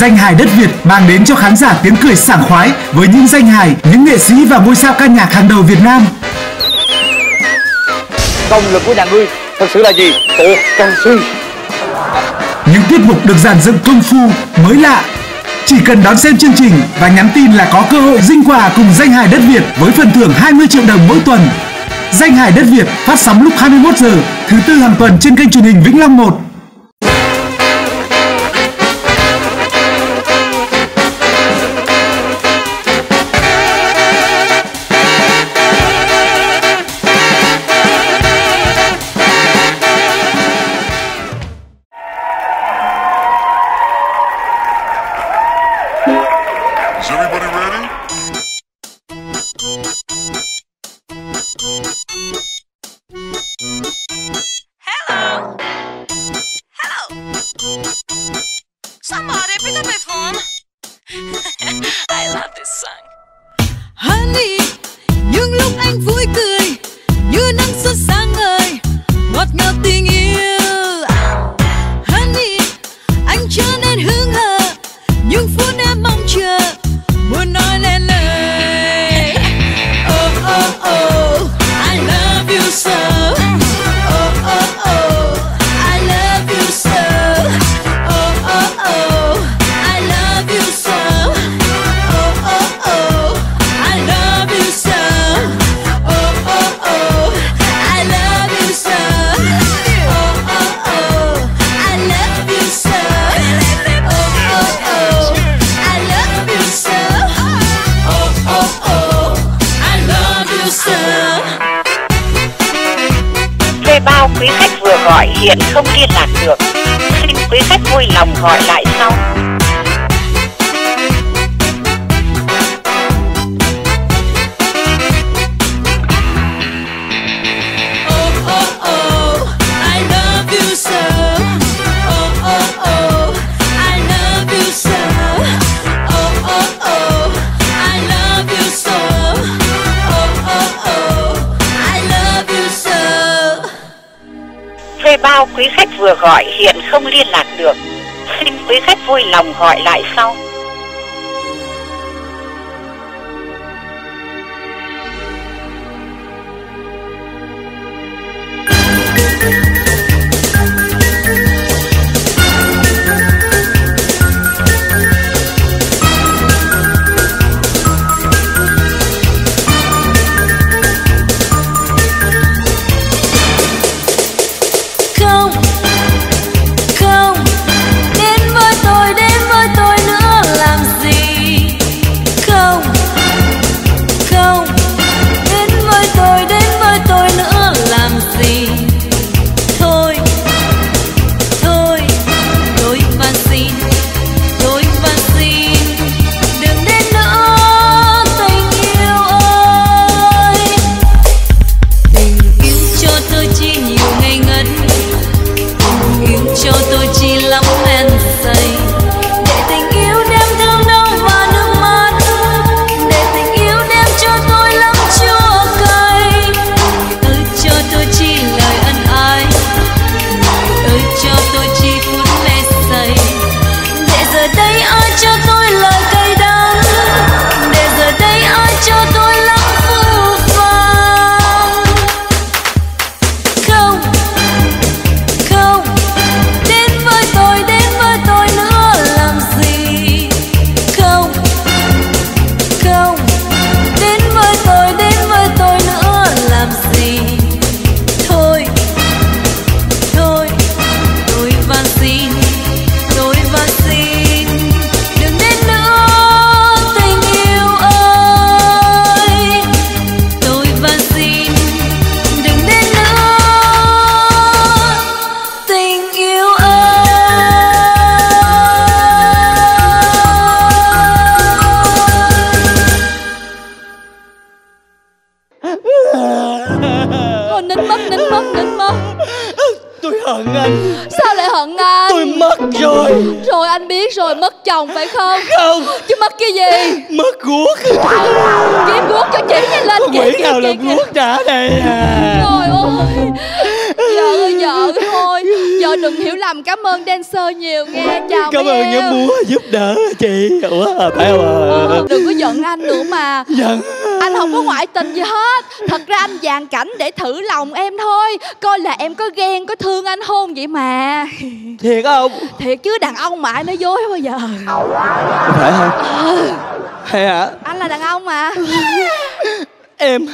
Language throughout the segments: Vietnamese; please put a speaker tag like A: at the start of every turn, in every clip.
A: Danh hài đất Việt mang đến cho khán giả tiếng cười sảng khoái với những danh hài, những nghệ sĩ và ngôi sao ca nhạc hàng đầu Việt Nam.
B: Công lực của nhà ngươi thật sự là gì? Sự căn suy.
A: Những tiết mục được dàn dựng công phu, mới lạ. Chỉ cần đón xem chương trình và nhắn tin là có cơ hội dinh quà cùng danh hài đất Việt với phần thưởng 20 triệu đồng mỗi tuần. Danh hài đất Việt phát sóng lúc 21 giờ thứ tư hàng tuần trên kênh truyền hình Vĩnh Long 1.
C: hỏi lại sau.
D: Cảnh để thử lòng em thôi. Coi là em có ghen có thương anh hôn vậy mà?
E: Thiệt không
D: Thiệt chứ đàn ông mà ai nói dối bao giờ.
E: Phải không Hay hả?
D: Anh là đàn ông mà.
E: Em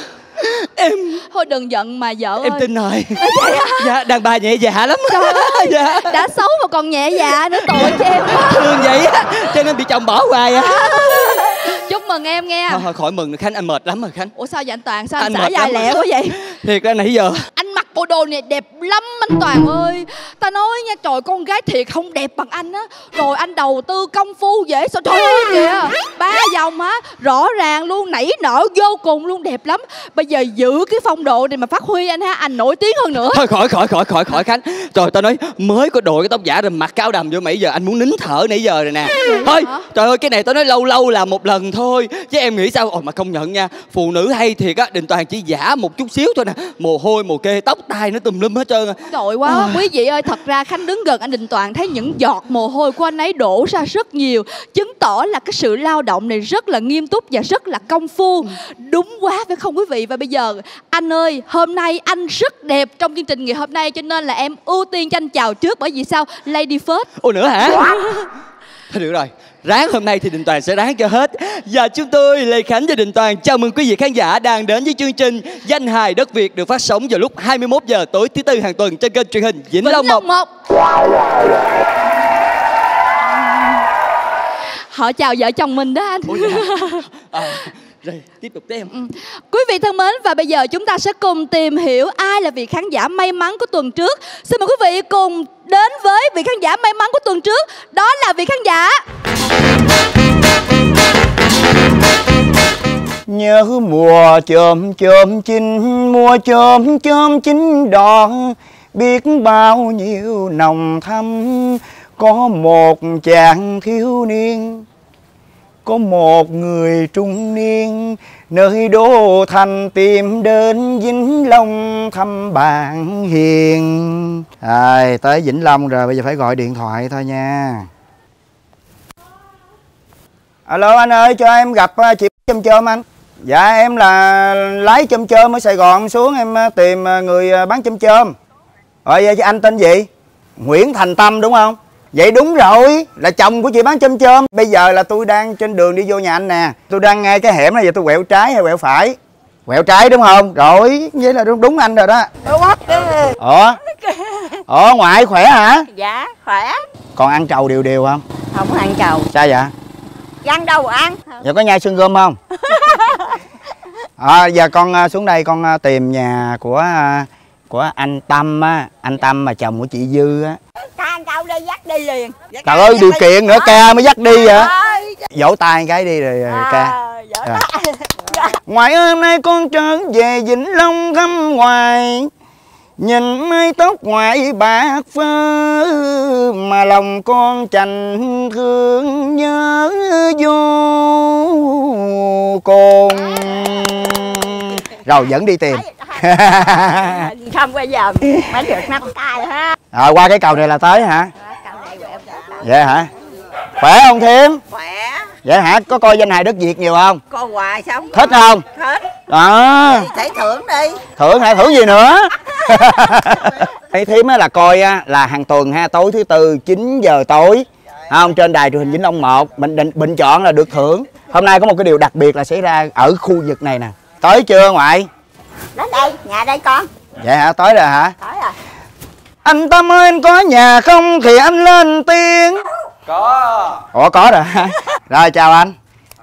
E: Em.
D: Thôi đừng giận mà vợ
E: Em
D: ơi.
E: tin rồi. Dạ. Đàn bà nhẹ dạ lắm.
D: Trời ơi
E: Dạ.
D: Đã xấu mà còn nhẹ dạ nữa tội cho em quá.
E: Thương vậy á Cho nên bị chồng bỏ hoài à
D: Chúc mừng em nghe.
E: Thôi thôi khỏi mừng Khánh anh mệt lắm rồi Khánh.
D: Ủa sao vậy anh Toàn Sao anh,
E: Anh
D: xả dài lẹ quá vậy?
E: Thiệt ra nãy giờ
D: bộ đồ này đẹp lắm anh Toàn ơi. Ta nói nha trời con gái thiệt không đẹp bằng anh á. Rồi anh đầu tư công phu dễ sợ Trời ơi kìa. Ba dòng á Rõ ràng luôn nảy nở vô cùng luôn đẹp lắm. Bây giờ giữ cái phong độ này mà phát huy anh ha Anh nổi tiếng hơn nữa.
E: Thôi khỏi khỏi khỏi khỏi khỏi Khánh. Trời tao nói mới có đội cái tóc giả rồi mặc cao đầm vô nãy giờ anh muốn nín thở nãy giờ rồi nè. Thôi
D: hả?
E: trời ơi cái này tao nói lâu lâu là một lần thôi. Chứ em nghĩ sao? Ồ mà công nhận nha Phụ nữ hay thiệt á Đình Toàn chỉ giả một chút xíu thôi nè. Mồ hôi mồ kê tóc tai nó tùm lum hết trơn à.
D: Quá quý vị ơi Thật ra Khánh đứng gần anh Đình Toàn Thấy những giọt mồ hôi của anh ấy đổ ra rất nhiều Chứng tỏ là cái sự lao động này rất là nghiêm túc Và rất là công phu. Đúng quá phải không quý vị? Và bây giờ anh ơi Hôm nay anh rất đẹp trong chương trình ngày hôm nay Cho nên là em ưu tiên cho anh chào trước Bởi vì sao? Lady first.
E: Ồ nữa hả? Thôi được rồi Ráng hôm nay thì Đình Toàn sẽ ráng cho hết. Và chúng tôi Lê Khánh và Đình Toàn Chào mừng quý vị khán giả đang đến với chương trình Danh hài đất Việt được phát sóng vào lúc 21 giờ tối thứ tư hàng tuần trên kênh truyền hình Vĩnh Long
D: Vĩnh
E: 1
D: Long một. Họ chào vợ chồng mình đó anh.
E: Ủa à, Rồi tiếp tục tiếp em
D: Quý vị thân mến và bây giờ chúng ta sẽ cùng tìm hiểu ai là vị khán giả may mắn của tuần trước. Xin mời quý vị cùng đến với vị khán giả may mắn của tuần trước. Đó là vị khán giả
F: Nhớ mùa chôm chôm chín Mùa chôm chôm chín đỏ Biết bao nhiêu nồng thắm Có một chàng thiếu niên có một người trung niên Nơi đô thành tìm đến Vĩnh Long thăm bạn hiền à, Tới Vĩnh Long rồi bây giờ phải gọi điện thoại thôi nha Alo anh ơi cho em gặp à, chị chôm chôm anh Dạ em là lái chôm chôm ở Sài Gòn xuống em à, tìm à, người bán chôm chôm Rồi anh tên gì? Nguyễn Thành Tâm đúng không? Vậy đúng rồi, là chồng của chị bán chôm chôm Bây giờ là tôi đang trên đường đi vô nhà anh nè Tôi đang ngay cái hẻm này giờ tôi quẹo trái hay quẹo phải? Quẹo trái đúng không? Rồi, vậy là đúng, đúng anh rồi đó Ủa? Ủa ngoại khỏe hả?
G: Dạ khỏe
F: Còn ăn trầu đều đều không?
G: Không ăn trầu
F: Sao vậy?
G: Ăn đâu ăn
F: Giờ có nhai xương gươm không? à, giờ con à, xuống đây con à, tìm nhà của à, của anh Tâm á, anh Tâm mà chồng của chị Dư á.
G: Ăn trầu đi dắt đi liền.
F: Trời ơi điều kiện nữa ca mới dắt đi vậy. Vỗ tay cái đi rồi
G: À,
F: ca. Ngoại ơi hôm nay con trở về Vĩnh Long thăm ngoài Nhìn mái tóc ngoại bạc phơ Mà lòng con chành thương nhớ vô cùng. Rồi dẫn đi tìm
G: Không bây giờ mới được năm tay ha.
F: Rồi qua cái cầu này là tới hả?
G: Cầu này quẹo trở
F: Vậy hả? Khỏe không Thiêm?
G: Khỏe.
F: Vậy hả? Có coi danh hài đất Việt nhiều không?
G: Con hoài sống
F: Thích không?
G: Thích.
F: Đó.
G: Thấy thưởng đi.
F: Thưởng hả? Thưởng gì nữa? Thấy thím á là coi á là hàng tuần ha tối thứ tư 9 giờ tối. Không trên đài truyền hình Vĩnh Long 1 mình định bình chọn là được thưởng. Hôm nay có một cái điều đặc biệt là xảy ra ở khu vực này nè. Tới chưa ngoại
G: Đến đây nhà đây con.
F: Vậy hả? Tới rồi hả?
G: Tới rồi.
F: Anh Tâm ơi anh có nhà không thì anh lên tiếng. Có. Ủa có rồi. Rồi chào anh.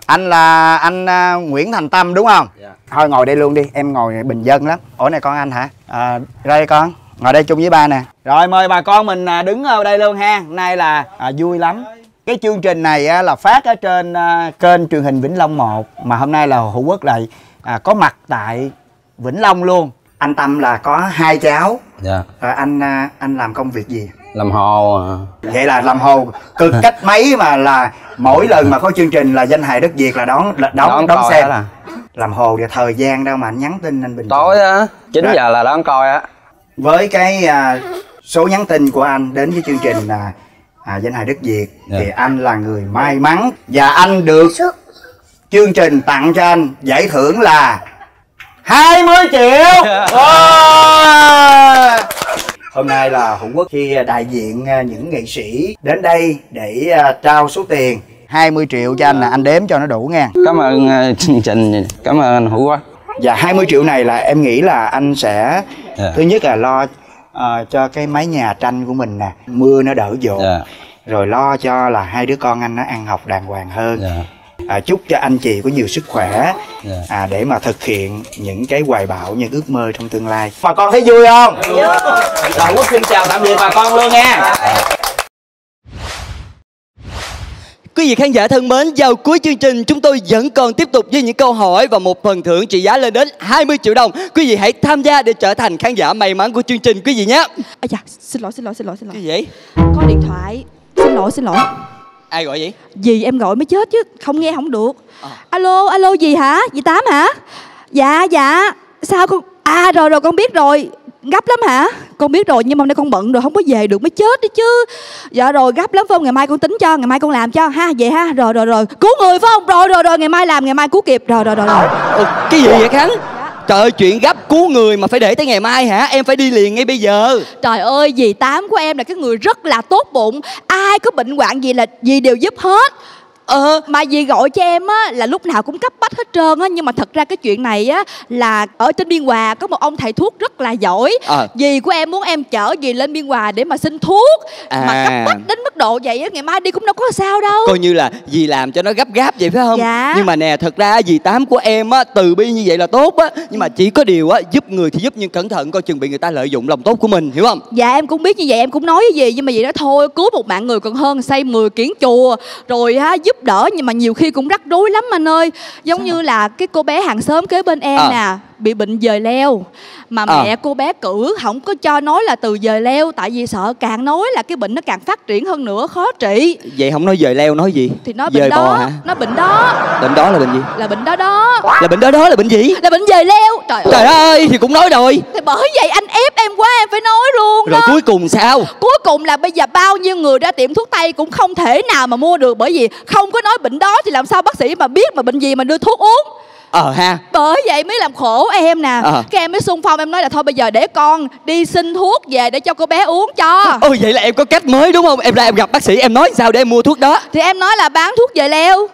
F: Anh là anh à, Nguyễn Thành Tâm đúng không? Thôi ngồi đây luôn đi. Em ngồi bình dân lắm. Ủa này con anh hả? À, ra đây con. Ngồi đây chung với ba nè. Rồi mời bà con mình à, đứng ở đây luôn ha. Hôm nay là à, vui lắm. Cái chương trình này á, là phát ở trên à, kênh truyền hình Vĩnh Long 1 mà hôm nay là Hữu Quốc lại à, có mặt tại Vĩnh Long luôn. Anh Tâm là có hai cháu.
B: Dạ,
F: rồi anh à, anh làm công việc gì?
B: Làm hồ à.
F: vậy là làm hồ. Cực cách mấy mà là mỗi lần mà có chương trình là danh hài đất việt là đón là đón đón,
B: coi
F: xem.
B: là
F: làm hồ thì thời gian đâu mà anh nhắn tin anh bình
B: tối á 9
F: Dạ.
B: giờ là đón coi á.
F: Với cái à, số nhắn tin của anh đến với chương trình là à, danh hài đất Việt thì anh là người may mắn. Và anh được chương trình tặng cho anh giải thưởng là 20 triệu Wow! Hôm nay là Hữu Quốc khi đại diện à, những nghệ sĩ đến đây để à, trao số tiền 20 triệu cho anh là anh đếm cho nó đủ nha
B: cảm ơn uh, chương trình cảm ơn anh hữu quá
F: Và 20 triệu này là em nghĩ là anh sẽ
B: Dạ.
F: thứ nhất là lo ờ, cho cái mái nhà tranh của mình nè, mưa nó đỡ dột.
B: Dạ.
F: Rồi lo cho là hai đứa con anh nó ăn học đàng hoàng hơn.
B: Dạ.
F: À, chúc cho anh chị có nhiều sức khỏe
B: Dạ.
F: à, để mà thực hiện những cái hoài bão những ước mơ trong tương lai. Bà con thấy vui không? Rồi Quốc xin chào tạm biệt bà con luôn nha.
E: Quý vị khán giả thân mến, vào cuối chương trình chúng tôi vẫn còn tiếp tục với những câu hỏi và một phần thưởng trị giá lên đến 20 triệu đồng. Quý vị hãy tham gia để trở thành khán giả may mắn của chương trình quý vị nhé.
D: à dạ xin lỗi xin lỗi xin lỗi xin lỗi
E: Cái gì vậy?
D: có điện thoại xin lỗi xin lỗi
E: Ai gọi vậy?
D: dì em gọi mới chết chứ không nghe không được. Alo alo dì hả? Dì tám hả? Dạ dạ. Sao con à rồi rồi con biết rồi. Gấp lắm hả? Con biết rồi nhưng mà hôm nay con bận rồi không có về được mới chết đấy chứ. Dạ rồi gấp lắm phải không? Ngày mai con tính cho ngày mai con làm cho. Ha vậy ha. Rồi rồi rồi. Cứu người phải không? Rồi rồi rồi ngày mai làm ngày mai cứu kịp. Rồi rồi rồi rồi.
E: Ồ, cái gì vậy Khánh? Trời ơi, chuyện gấp cứu người mà phải để tới ngày mai hả? Em phải đi liền ngay bây giờ.
D: Trời ơi, dì Tám của em là cái người rất là tốt bụng Ai có bệnh hoạn gì là dì đều giúp hết Ờ, mà dì gọi cho em á là lúc nào cũng cấp bách hết trơn á Nhưng mà thật ra cái chuyện này á là ở trên Biên Hòa có một ông thầy thuốc rất là giỏi
E: Ờ.
D: Dì của em muốn em chở dì lên Biên Hòa để mà xin thuốc Mà
E: À.
D: cấp bách đến mức độ vậy á, ngày mai đi cũng đâu có sao đâu
E: Coi như là dì làm cho nó gấp gáp vậy phải không?
D: Dạ.
E: Nhưng mà nè, thật ra dì Tám của em á, từ bi như vậy là tốt á Nhưng mà chỉ có điều á, giúp người thì giúp nhưng cẩn thận coi chừng bị người ta lợi dụng lòng tốt của mình, hiểu không?
D: Dạ em cũng biết như vậy em cũng nói với dì Nhưng mà dì nói thôi cứu một mạng người còn hơn xây 10 kiển chùa Rồi ha giúp đỡ nhưng mà nhiều khi cũng rắc rối lắm anh ơi Giống như là cái cô bé hàng xóm kế bên em
E: À.
D: nè Bị bệnh dời leo Mà
E: À.
D: mẹ cô bé cử không có cho nói là từ dời leo Tại vì sợ càng nói là cái bệnh nó càng phát triển hơn nữa khó trị
E: Vậy không nói dời leo nói gì?
D: Thì nói bệnh
E: dời
D: đó
E: bò hả?
D: Nó bệnh đó
E: Bệnh đó là bệnh gì?
D: Là bệnh đó đó
E: Là bệnh đó đó là bệnh gì?
D: Là bệnh dời leo Trời,
E: Trời
D: ơi
E: ơi, thì cũng nói rồi
D: Thì bởi vậy anh ép em quá em phải nói luôn
E: Rồi
D: đó
E: cuối cùng sao?
D: Cuối cùng là bây giờ bao nhiêu người ra tiệm thuốc tây cũng không thể nào mà mua được Bởi vì không có nói bệnh đó thì làm sao bác sĩ mà biết mà bệnh gì mà đưa thuốc uống
E: Ờ ha.
D: Bởi vậy mới làm khổ em nè.
E: Ờ.
D: Cái em mới xung phong em nói là thôi bây giờ để con đi xin thuốc về để cho cô bé uống cho.
E: Ôi vậy là em có cách mới đúng không? Em ra em gặp bác sĩ em nói sao để em mua thuốc đó?
D: Thì em nói là bán thuốc về leo.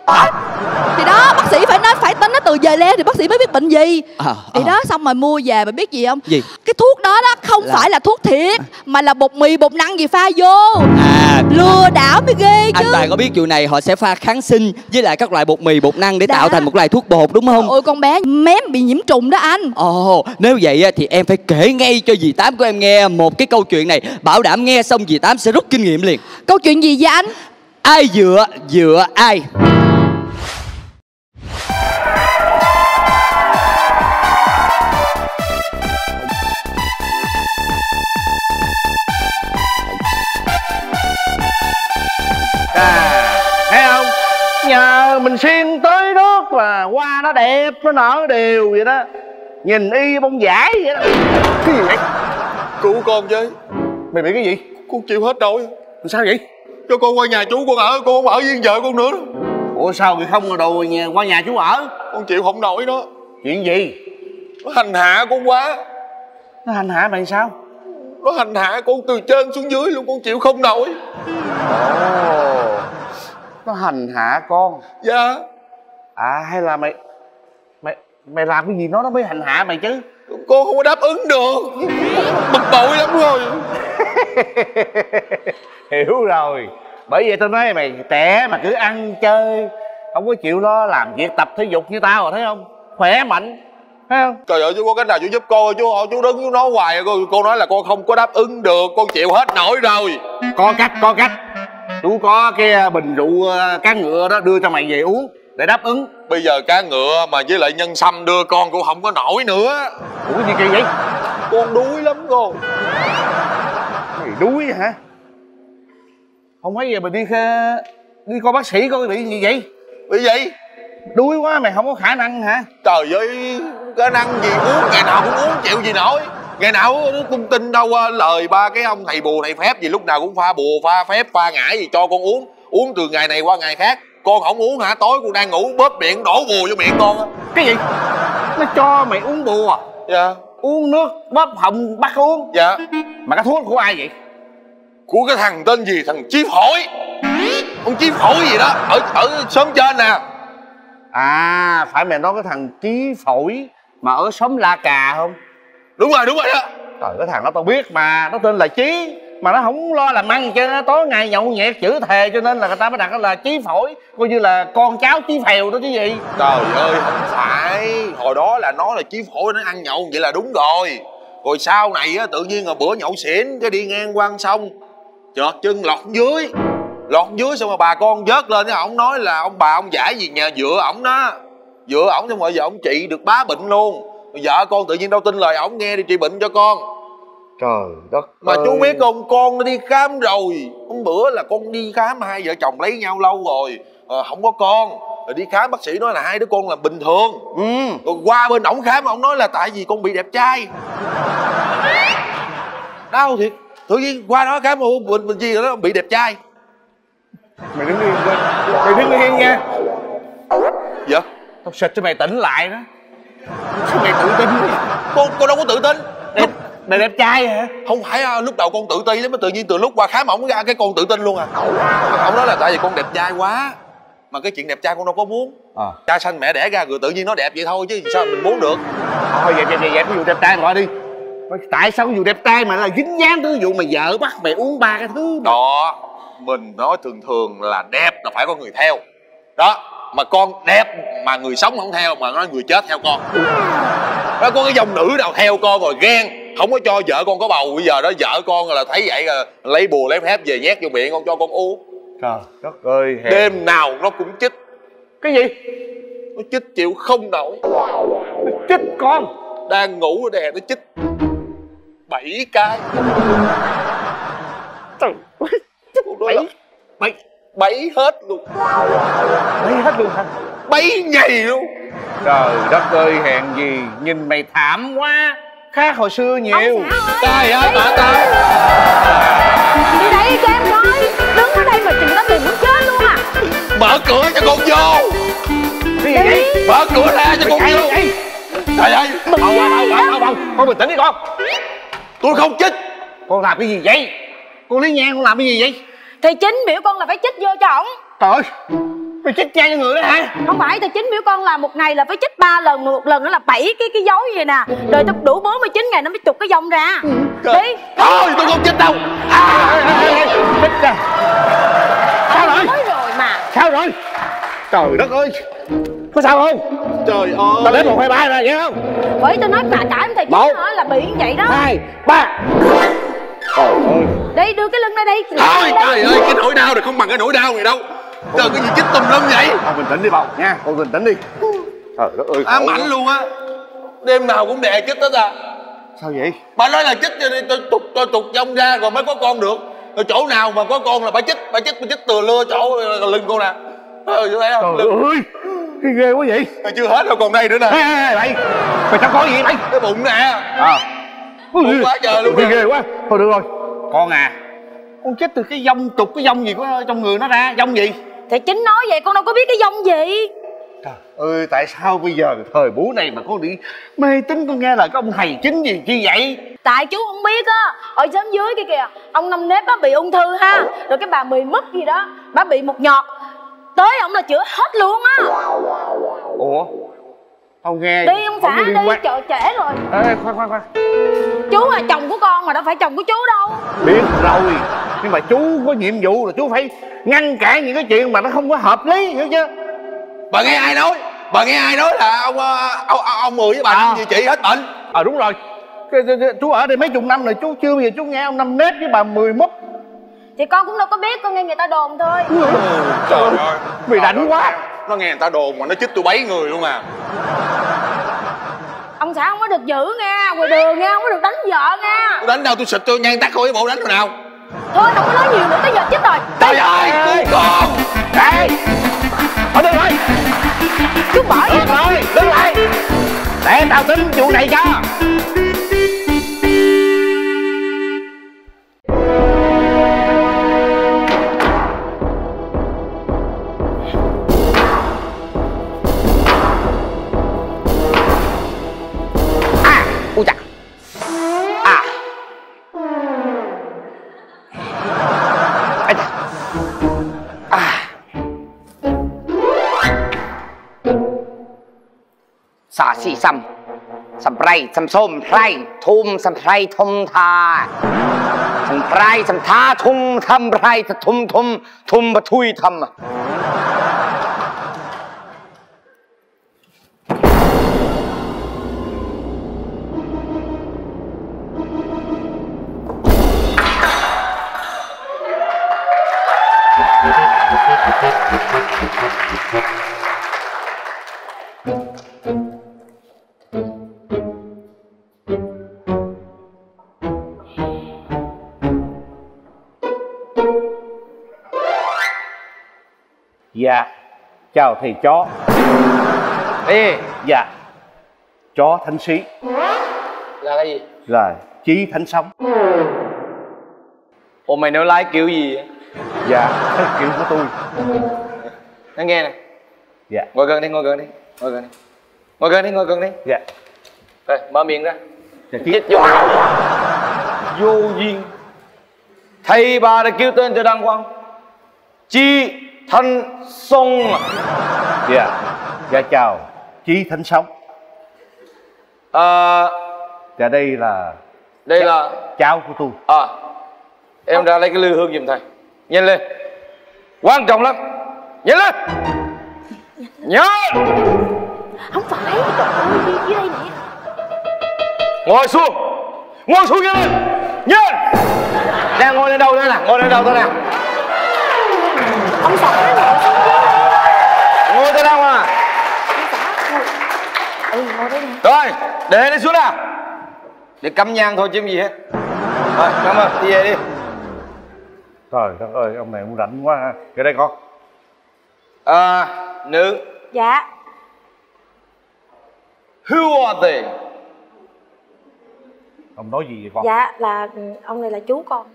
D: Thì đó bác sĩ phải nói phải tính nó từ về leo thì bác sĩ mới biết bệnh gì.
E: Ờ,
D: Thì
E: ờ.
D: đó xong rồi mua về mà biết gì không?
E: Gì?
D: Cái thuốc đó đó không
E: Là-
D: phải là thuốc thiệt Mà là bột mì bột năng gì pha vô.
E: À.
D: Lừa đảo mới ghê chứ.
E: Anh tài có biết vụ này họ sẽ pha kháng sinh với lại các loại bột mì bột năng để
D: Dạ.
E: tạo thành một loại thuốc bột đúng không
D: Ôi con bé mém bị nhiễm trùng đó anh.
E: Ồ, nếu vậy á, thì em phải kể ngay cho dì Tám của em nghe một cái câu chuyện này. Bảo đảm nghe xong dì Tám sẽ rút kinh nghiệm liền.
D: Câu chuyện gì vậy anh?
E: Ai dựa, dựa ai?
H: À, thấy không? Nhờ mình xuyên tới mà hoa nó đẹp, nó nở đều vậy đó Nhìn y bông giải vậy đó
I: Cái gì vậy? Cứu con chứ Mày bị cái gì? Con chịu hết nổi
H: Sao vậy?
I: Cho con qua nhà chú con ở Con không ở với vợ con nữa
H: Ủa sao mày không đồ nhà, qua nhà chú ở?
I: Con chịu không nổi nó
H: Chuyện gì?
I: Nó hành hạ con quá
H: Nó hành hạ mày sao?
I: Nó hành hạ con từ trên xuống dưới luôn Con chịu không nổi
H: Ồ Nó hành hạ con
I: Dạ
H: À hay là mày Mày mày làm cái gì nó nó mới hành hạ mày chứ?
I: Con không có đáp ứng được. Bực bội lắm rồi.
H: Hiểu rồi. Bởi vậy tao nói mày trẻ mà cứ ăn chơi Không có chịu lo làm việc tập thể dục như tao rồi thấy không? Khỏe mạnh Thấy không?
I: Trời ơi chú có cách nào chú giúp con chú họ chú đứng chú nói hoài cô, cô nói là con không có đáp ứng được Con chịu hết nổi rồi.
H: Có cách có cách. Chú có cái à, bình rượu à, cá ngựa đó đưa cho mày về uống Để đáp ứng.
I: Bây giờ cá ngựa mà với lại nhân sâm đưa con cũng không có nổi nữa.
H: Ủa gì kỳ vậy?
I: Con đuối lắm con
H: Mày đuối hả? Không phải giờ mình đi đi coi bác sĩ coi bị gì vậy?
I: Bị vậy
H: Đuối quá mày không có khả năng hả?
I: Trời ơi Cái năng gì uống ngày nào cũng uống chịu gì nổi. Ngày nào nó tung tin đâu á, lời ba cái ông thầy bùa thầy phép gì lúc nào cũng pha bùa pha phép pha ngải gì cho con uống. Uống từ ngày này qua ngày khác con không uống hả? Tối con đang ngủ bóp miệng đổ bùa vô miệng con á.
H: Cái gì? Nó cho mày uống bùa
I: dạ.
H: Uống nước bóp họng bắt uống.
I: Dạ.
H: Mà cái thuốc của ai vậy?
I: Của cái thằng tên gì? Thằng chí phổi ông chí phổi gì đó. Ở ở xóm trên nè.
H: À phải mày nói cái thằng chí phổi mà ở xóm la cà không?
I: Đúng rồi đúng rồi đó.
H: Trời cái thằng đó tao biết mà. Nó tên là chí mà nó không lo làm ăn cho nó tối ngày nhậu nhẹt chữ thề cho nên là người ta mới đặt nó là chí phổi, coi như là con cháu chí phèo đó chứ gì.
I: Trời ơi, không phải. Hồi đó là nó là chí phổi nó ăn nhậu, vậy là đúng rồi. Rồi sau này á, tự nhiên là bữa nhậu xỉn, cái đi ngang quan sông chợt chân lọt dưới. Lọt dưới xong rồi bà con vớt lên, cái ổng nói là ông bà ông giải gì nhà dựa ổng đó. Dựa ổng, xong rồi giờ ông trị được bá bệnh luôn. Vợ con tự nhiên đâu tin lời ổng, nghe đi trị bệnh cho con
H: trời đất
I: mà
H: ơi.
I: chú biết không con nó đi khám rồi. Hôm bữa là con đi khám hai vợ chồng lấy nhau lâu rồi. Ờ, không có con. Rồi đi khám bác sĩ nói là hai đứa con là bình thường.
H: Ừ.
I: rồi qua bên ổng khám ổng nói là tại vì con bị đẹp trai. Đau thiệt. Tự nhiên qua đó khám ủa bệnh bệnh gì đó nó bị đẹp trai.
H: Mày đứng yên coi mày đứng yên nha.
I: Dạ?
H: Tao xịt cho mày tỉnh lại đó. Sao mày tự tin
I: con con đâu có tự tin
H: mày đẹp trai hả?
I: Không phải à, lúc đầu con tự ti lắm mà tự nhiên từ lúc qua khám ổng ra cái con tự tin luôn à. Ổng nói là tại vì con đẹp trai quá mà cái chuyện đẹp trai con đâu có muốn.
H: À.
I: cha sanh mẹ đẻ ra rồi tự nhiên nó đẹp vậy thôi chứ sao mình muốn được?
H: Thôi vậy vậy vậy vậy ví dụ đẹp trai gọi đi. Tại sao ví dụ đẹp trai mà là dính dáng tới ví dụ mày vợ bắt mày uống ba cái thứ mà
I: đó mình nói thường thường là đẹp là phải có người theo. Đó mà con đẹp mà người sống không theo mà nói người chết theo con. Đó có cái dòng nữ nào theo con rồi ghen không có cho vợ con có bầu bây giờ đó vợ con là thấy vậy là lấy bùa lấy phép về nhét vô miệng con cho con uống
H: trời đất ơi hèn.
I: đêm nào nó cũng chích.
H: Cái gì?
I: Nó chích chịu không nổi.
H: Chích con.
I: Đang ngủ ở đè nó chích. Bảy cái.
H: Trời
I: là bảy. Bảy hết luôn.
H: Bấy hết luôn hả?
I: Bấy nhầy luôn.
H: Trời đất ơi hèn gì. Nhìn mày thảm quá khác hồi xưa nhiều.
I: Trời ơi. Bà ta
J: đi đây cho em coi. Đứng ở đây mà chừng tao tìm muốn chết luôn à.
I: Mở cửa cho con vô.
H: Cái gì vậy?
I: Mở cửa ra cho con vô. trời ơi.
H: Không, không, không, không, không, con bình tĩnh đi con.
I: Tôi không chích.
H: Con làm cái gì vậy? Con Lý Nhan con làm cái gì vậy?
J: Thì chính biểu con là phải chích vô cho ổng.
H: Trời ơi Mày chích chan cho người đó hả?
J: Không phải thì chính biểu con là một ngày là phải chích ba lần một lần đó là bảy cái cái dấu vậy nè. Rồi tao đủ 49 ngày nó mới chụp cái dông ra. Đi.
I: Thôi tôi không chích đâu.
H: Chích ra Sao rồi?
J: rồi mà.
H: Sao rồi? Trời đất ơi. Có sao không?
I: Trời
H: Tao
I: ơi.
H: đếm một hai ba nè nghe không?
J: Bởi tao nói cả cả em thầy hả là bị như vậy đó.
H: Hai ba. Trời ơi.
J: Đi đưa cái lưng ra đây
I: thôi trời ơi cái nỗi đau này không bằng cái nỗi đau này đâu trời cái gì chích tùm lum vậy?
H: Con bình tĩnh đi bầu nha. Con bình tĩnh đi. Trời đất ơi
I: ám ảnh luôn á. Đêm nào cũng đè chích hết à
H: Sao vậy?
I: Bà nói là chích cho đi tôi tục tôi tục dông ra rồi mới có con được. Rồi chỗ nào mà có con là bà chích bà chích bà chích từ lưa chỗ lưng con nè.
H: Trời ơi Cái ghê quá vậy.
I: Mà chưa hết đâu còn đây nữa nè.
H: Ê, ê, mày Mày sao có gì mày
I: cái bụng nè.
H: À.
I: Bụng quá trời luôn
H: ghê quá. Thôi được rồi. Con à. Con chết từ cái dông trục cái dông gì của trong người nó ra. Dông gì
J: thầy chính nói vậy con đâu có biết cái dông gì.
H: Trời ơi tại sao bây giờ thời buổi này mà con đi mê tín con nghe là cái ông thầy chính gì chi vậy?
J: Tại chú không biết á ở xóm dưới kia kìa ông năm nếp á bị ung thư ha. Rồi cái bà mì mứt gì đó bà bị một nhọt. Tới ông là chữa hết luôn á.
H: Ủa tao nghe
J: đi ông xã đi
H: quan-
J: chợ trễ rồi.
H: Ê khoan khoan khoan.
J: Chú là chồng của con mà đâu phải chồng của chú đâu.
H: Biết rồi. Nhưng mà chú có nhiệm vụ là chú phải ngăn cản những cái chuyện mà nó không có hợp lý hiểu chưa?
I: Bà nghe ai nói? Bà nghe ai nói là ông ờ, ông, ông, ông mười với bà
H: À.
I: gì chị hết bệnh?
H: Ờ đúng rồi. Cái, cái, cái, chú ở đây mấy chục năm rồi chú chưa bao giờ chú nghe ông năm nếp với bà mười mốt.
J: Thì con cũng đâu có biết con nghe người ta đồn thôi.
I: Trời ơi.
H: mày rảnh quá
I: nó nghe người ta đồn mà nó chích tôi bấy người luôn à.
J: Ông xã không có được giữ nha ngoài đường nha không có được đánh vợ nha
I: tôi đánh đâu tôi xịt tôi nhan tắt khỏi bộ đánh rồi nào.
J: Thôi không có nói nhiều nữa tới giờ chết rồi.
I: Trời ơi cứu con.
H: Ê Thôi được rồi
J: chú bỏ
H: rồi Đứng lại. Để tao tính vụ này cho
K: สาสีซัมสัมไรสัมส้มไรทุ่มสัมไรทมทาสัมไรสัมทาทุ่มทำไรทุ่มทุ่มทุ่มปะทุยทำ
H: Dạ. Chào thầy chó.
K: Ê.
H: Dạ. Chó thánh sĩ
K: là cái gì?
H: Là chí thánh sống.
K: Ủa mày nói lái kiểu gì vậy?
H: Dạ Kiểu của tôi.
K: Nói nghe nè.
H: Dạ.
K: Ngồi gần đi ngồi gần đi. Ngồi gần đi. Ngồi gần đi ngồi gần đi.
H: Dạ.
K: Rồi mở miệng ra.
H: Dạ
K: chết vô. Vô duyên. Thầy bà đã kêu tên cho đàng hoàng chi thanh sông.
H: Dạ. Dạ chào. Chí thánh sống
K: à,
H: Dạ đây là
K: đây là
H: cháu của tôi.
K: À em ra lấy cái lư hương giùm thầy. Nhanh lên. Quan trọng lắm. Nhanh lên. Nhớ
J: không phải. Trời ơi đi dưới đây nè.
K: Ngồi xuống. Ngồi xuống nhanh lên. Nhanh. Nè ngồi lên đâu đây nè? Ngồi lên đâu tôi nè
J: ông xã ngồi xuống dưới
K: ngồi tới đâu à
J: ừ ngồi đây nè.
K: Rồi để đi xuống nào. Để cắm nhang thôi chứ gì hết. Rồi cảm ơn. Đi về đi.
H: Trời đất ơi ông này cũng rảnh quá ha. Cái đây con.
K: À, nữ.
J: Dạ.
K: Who are they?
H: Ông nói gì vậy con?
J: Dạ là ừ, ông này là chú con.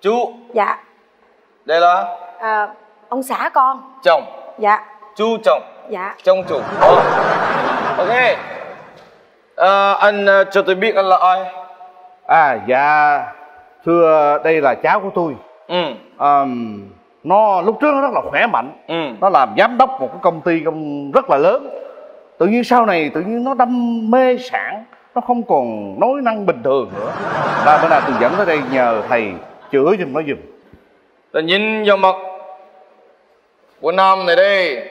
K: Chú.
J: Dạ.
K: Đây là?
J: À, ông xã con.
K: Chồng.
J: Dạ.
K: Chú chồng.
J: Dạ.
K: Chồng chủ. Ờ. ok. À, anh ờ, cho tôi biết anh là ai?
H: À dạ. Thưa đây là cháu của tôi.
K: Ừ.
H: Ờm, Nó lúc trước nó rất là khỏe mạnh.
K: Ừ.
H: Nó làm giám đốc một cái công ty công rất là lớn. Tự nhiên sau này tự nhiên nó đam mê sản Nó không còn nói năng bình thường nữa. Ra bữa nào tôi dẫn tới đây nhờ thầy chữa giùm nó giùm.
K: Nhìn vào mặt của nam này đây.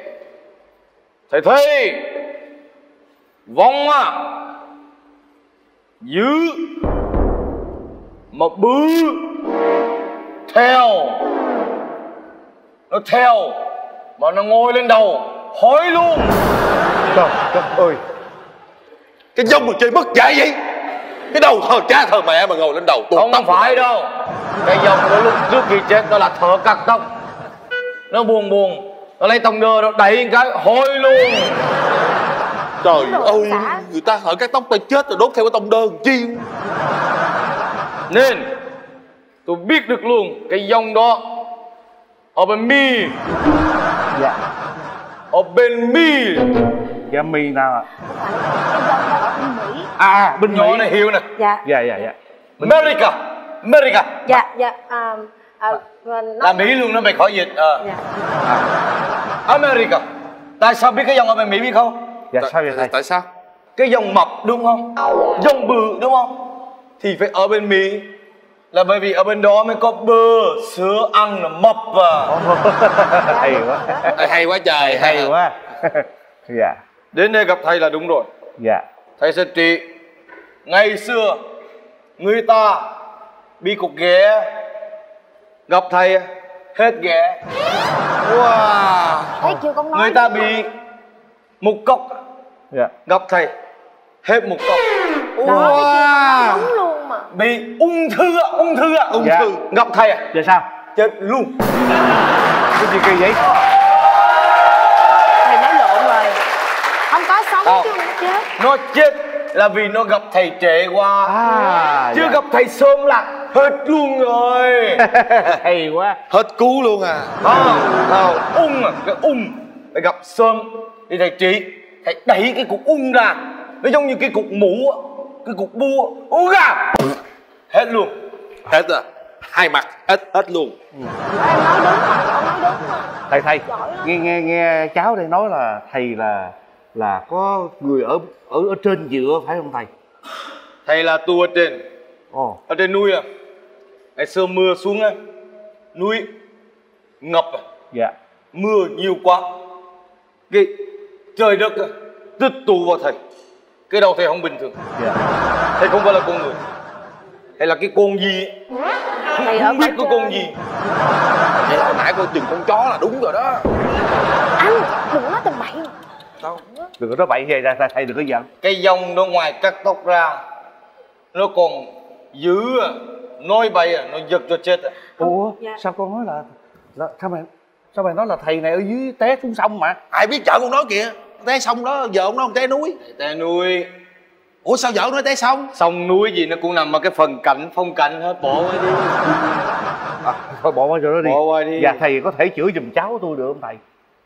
K: Thầy thấy vong à. Dữ mà bự theo. Nó theo mà nó ngồi lên đầu hỏi luôn.
H: Trời đất ơi.
I: Cái dông mà chơi mất dạy vậy. Cái đầu thờ cha thờ mẹ mà ngồi lên đầu tuột
K: không
I: tóc.
K: phải đâu. Cái dòng của lúc trước khi chết đó là thợ cắt tóc nó buồn buồn. Nó lấy tông đưa nó đẩy cái hôi luôn.
I: Trời ơi người ta hở cái tóc ta chết rồi đốt theo cái tông đơn chi?
K: Nên tôi biết được luôn cái dòng đó. Ở bên mi.
H: Dạ.
K: Ở bên mi.
H: Dạ mi nào ạ?
J: Mỹ.
H: À bên
K: nhỏ này hiểu nè.
J: Dạ.
H: Dạ dạ dạ.
K: America. America.
J: Dạ dạ à, à, nó
K: là Mỹ luôn nó mày khỏi dịch ờ.
J: Dạ.
K: America. Tại sao biết cái dòng ở bên Mỹ biết không?
H: Dạ sao vậy thầy?
I: Tại sao?
K: Cái dòng mập đúng không? Dòng bự đúng không? Thì phải ở bên Mỹ. Là bởi vì ở bên đó mới có bơ sữa ăn là mập và
H: Hay quá.
I: Hay quá trời
H: Hay quá. Dạ.
K: Đến đây gặp thầy là đúng rồi.
H: Dạ.
K: Thầy sẽ trị. Ngày xưa người ta bị cục ghẻ gặp thầy hết ghẻ. Wow.
J: Thấy chưa con nói
K: người ta bị mục cốc.
H: Dạ.
K: Gặp thầy hết mục cốc.
J: Đó đúng luôn mà.
K: Bị ung thư ạ, ung thư ạ, ung
H: Dạ.
K: thư. Gặp thầy à
H: Dạ sao?
K: Chết luôn.
H: Cái gì kỳ vậy?
J: Thầy nói lộn rồi. Không có sống
K: Đâu?
J: chứ không có chết.
K: Nó chết là vì nó gặp thầy trễ quá.
H: À
K: chưa
H: dạ.
K: gặp thầy sớm là hết luôn rồi.
H: Hay quá.
I: Hết cứu luôn à.
K: Không không ung à cái ung. Phải gặp sớm thì thầy trị. Thầy đẩy cái cục ung ra. Nó giống như cái cục mũ á, cái cục bua ung ra hết luôn.
I: Hết à hai mặt hết hết luôn.
J: Em nói đúng mà con nói đúng mà
H: Thầy thầy nghe, nghe nghe cháu đây nói là thầy là là có người ở ở ở trên dựa phải không thầy?
K: Thầy là tu ở trên.
H: Ồ.
K: Ở trên núi à? Ngày xưa mưa xuống á núi ngập à.
H: Dạ.
K: Mưa nhiều quá. Cái trời đất á, tích tụ vào thầy. Cái đầu thầy không bình thường.
H: Dạ.
K: Thầy không phải là con người. Hay là cái con gì?
J: Thầy ở
K: không biết
J: bên
K: cái con gì.
I: Vậy là hồi nãy con chừng con chó là đúng rồi đó.
J: Anh đừng nói tầm
I: sao
H: đừng có nói bậy ra thầy đừng có giận
K: cái dòng nó ngoài cắt tóc ra nó còn dữ à nói bậy à nó giật cho chết à.
H: Ủa sao con nói là, là sao mày sao mày nói là thầy này ở dưới té xuống sông mà?
I: Ai biết chợ con nói kìa té sông đó giờ ông nói ông té núi.
K: Té núi.
I: Ủa sao vợ ông nói té sông?
K: Sông núi gì nó cũng nằm ở cái phần cảnh phong cảnh hết. Bỏ qua đi.
H: À, thôi bỏ qua chỗ đó đi.
K: Bỏ qua đi.
H: dạ thầy có thể chữa giùm cháu tôi được không thầy?